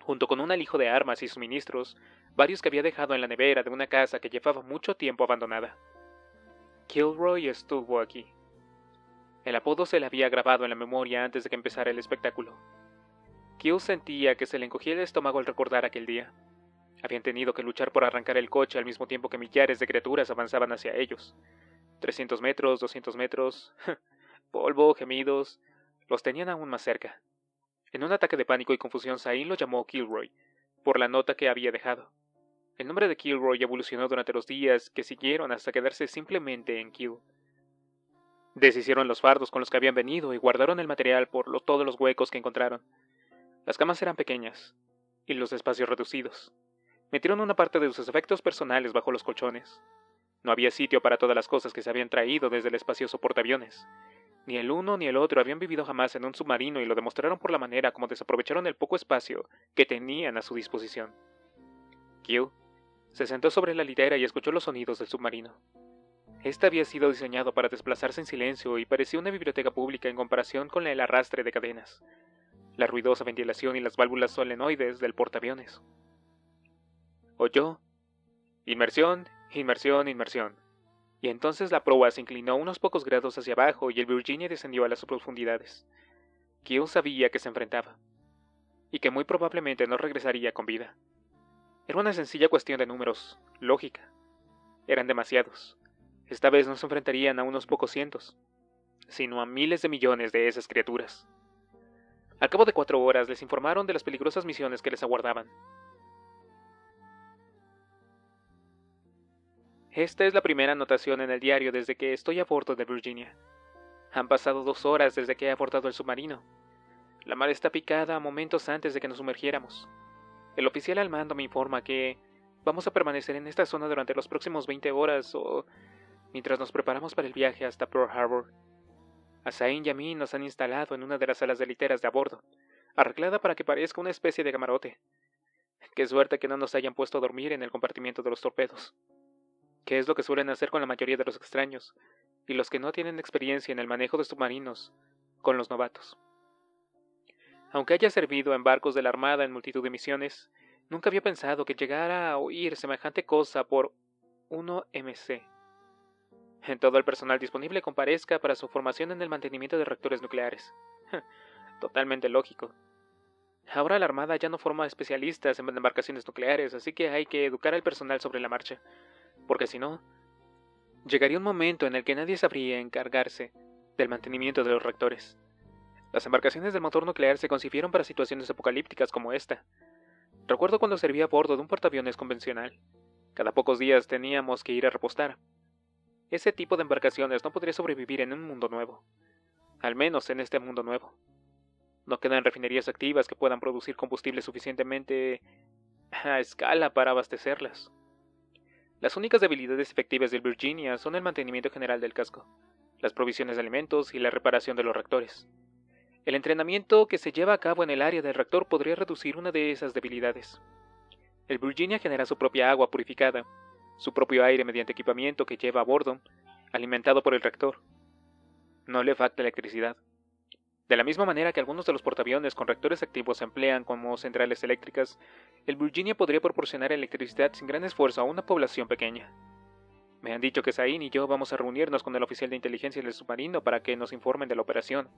junto con un alijo de armas y suministros, varios que había dejado en la nevera de una casa que llevaba mucho tiempo abandonada. Kilroy estuvo aquí. El apodo se le había grabado en la memoria antes de que empezara el espectáculo. Kill sentía que se le encogía el estómago al recordar aquel día. Habían tenido que luchar por arrancar el coche al mismo tiempo que millares de criaturas avanzaban hacia ellos. 300 metros, 200 metros, polvo, gemidos, los tenían aún más cerca. En un ataque de pánico y confusión, Zain lo llamó Kilroy, por la nota que había dejado. El nombre de Kilroy evolucionó durante los días que siguieron hasta quedarse simplemente en Kill. Deshicieron los fardos con los que habían venido y guardaron el material por todos los huecos que encontraron. Las camas eran pequeñas y los espacios reducidos. Metieron una parte de sus efectos personales bajo los colchones. No había sitio para todas las cosas que se habían traído desde el espacioso portaaviones, ni el uno ni el otro habían vivido jamás en un submarino y lo demostraron por la manera como desaprovecharon el poco espacio que tenían a su disposición. Kill se sentó sobre la litera y escuchó los sonidos del submarino. Este había sido diseñado para desplazarse en silencio y parecía una biblioteca pública en comparación con el arrastre de cadenas, la ruidosa ventilación y las válvulas solenoides del portaaviones. Oyó inmersión, inmersión, inmersión y entonces la proa se inclinó unos pocos grados hacia abajo y el Virginia descendió a las profundidades. Kill sabía que se enfrentaba, y que muy probablemente no regresaría con vida. Era una sencilla cuestión de números, lógica. Eran demasiados. Esta vez no se enfrentarían a unos pocos cientos, sino a miles de millones de esas criaturas. Al cabo de cuatro horas les informaron de las peligrosas misiones que les aguardaban. Esta es la primera anotación en el diario desde que estoy a bordo de Virginia. Han pasado dos horas desde que he abordado el submarino. La mar está picada momentos antes de que nos sumergiéramos. El oficial al mando me informa que vamos a permanecer en esta zona durante los próximos 20 horas o mientras nos preparamos para el viaje hasta Pearl Harbor. A Zain y a mí nos han instalado en una de las salas de literas de a bordo, arreglada para que parezca una especie de camarote. Qué suerte que no nos hayan puesto a dormir en el compartimiento de los torpedos que es lo que suelen hacer con la mayoría de los extraños, y los que no tienen experiencia en el manejo de submarinos, con los novatos. Aunque haya servido en barcos de la Armada en multitud de misiones, nunca había pensado que llegara a oír semejante cosa por 1MC. En todo el personal disponible comparezca para su formación en el mantenimiento de reactores nucleares. Totalmente lógico. Ahora la Armada ya no forma especialistas en embarcaciones nucleares, así que hay que educar al personal sobre la marcha porque si no, llegaría un momento en el que nadie sabría encargarse del mantenimiento de los reactores. Las embarcaciones del motor nuclear se concibieron para situaciones apocalípticas como esta. Recuerdo cuando servía a bordo de un portaaviones convencional. Cada pocos días teníamos que ir a repostar. Ese tipo de embarcaciones no podría sobrevivir en un mundo nuevo. Al menos en este mundo nuevo. No quedan refinerías activas que puedan producir combustible suficientemente a escala para abastecerlas. Las únicas debilidades efectivas del Virginia son el mantenimiento general del casco, las provisiones de alimentos y la reparación de los reactores. El entrenamiento que se lleva a cabo en el área del reactor podría reducir una de esas debilidades. El Virginia genera su propia agua purificada, su propio aire mediante equipamiento que lleva a bordo, alimentado por el reactor. No le falta electricidad. De la misma manera que algunos de los portaaviones con reactores activos se emplean como centrales eléctricas, el Virginia podría proporcionar electricidad sin gran esfuerzo a una población pequeña. Me han dicho que Zain y yo vamos a reunirnos con el oficial de inteligencia del submarino para que nos informen de la operación.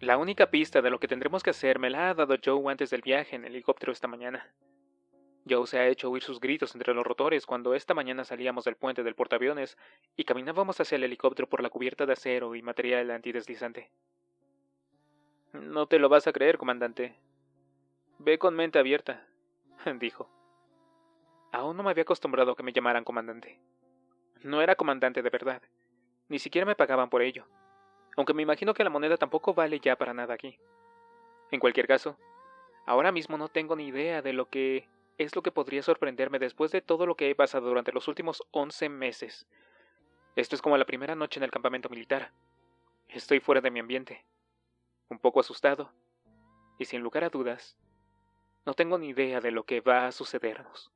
La única pista de lo que tendremos que hacer me la ha dado Joe antes del viaje en el helicóptero esta mañana. Joe se ha hecho oír sus gritos entre los rotores cuando esta mañana salíamos del puente del portaaviones y caminábamos hacia el helicóptero por la cubierta de acero y material antideslizante. No te lo vas a creer, comandante. Ve con mente abierta, dijo. Aún no me había acostumbrado a que me llamaran comandante. No era comandante de verdad. Ni siquiera me pagaban por ello. Aunque me imagino que la moneda tampoco vale ya para nada aquí. En cualquier caso, ahora mismo no tengo ni idea de lo que es lo que podría sorprenderme después de todo lo que he pasado durante los últimos once meses. Esto es como la primera noche en el campamento militar. Estoy fuera de mi ambiente, un poco asustado, y sin lugar a dudas, no tengo ni idea de lo que va a sucedernos.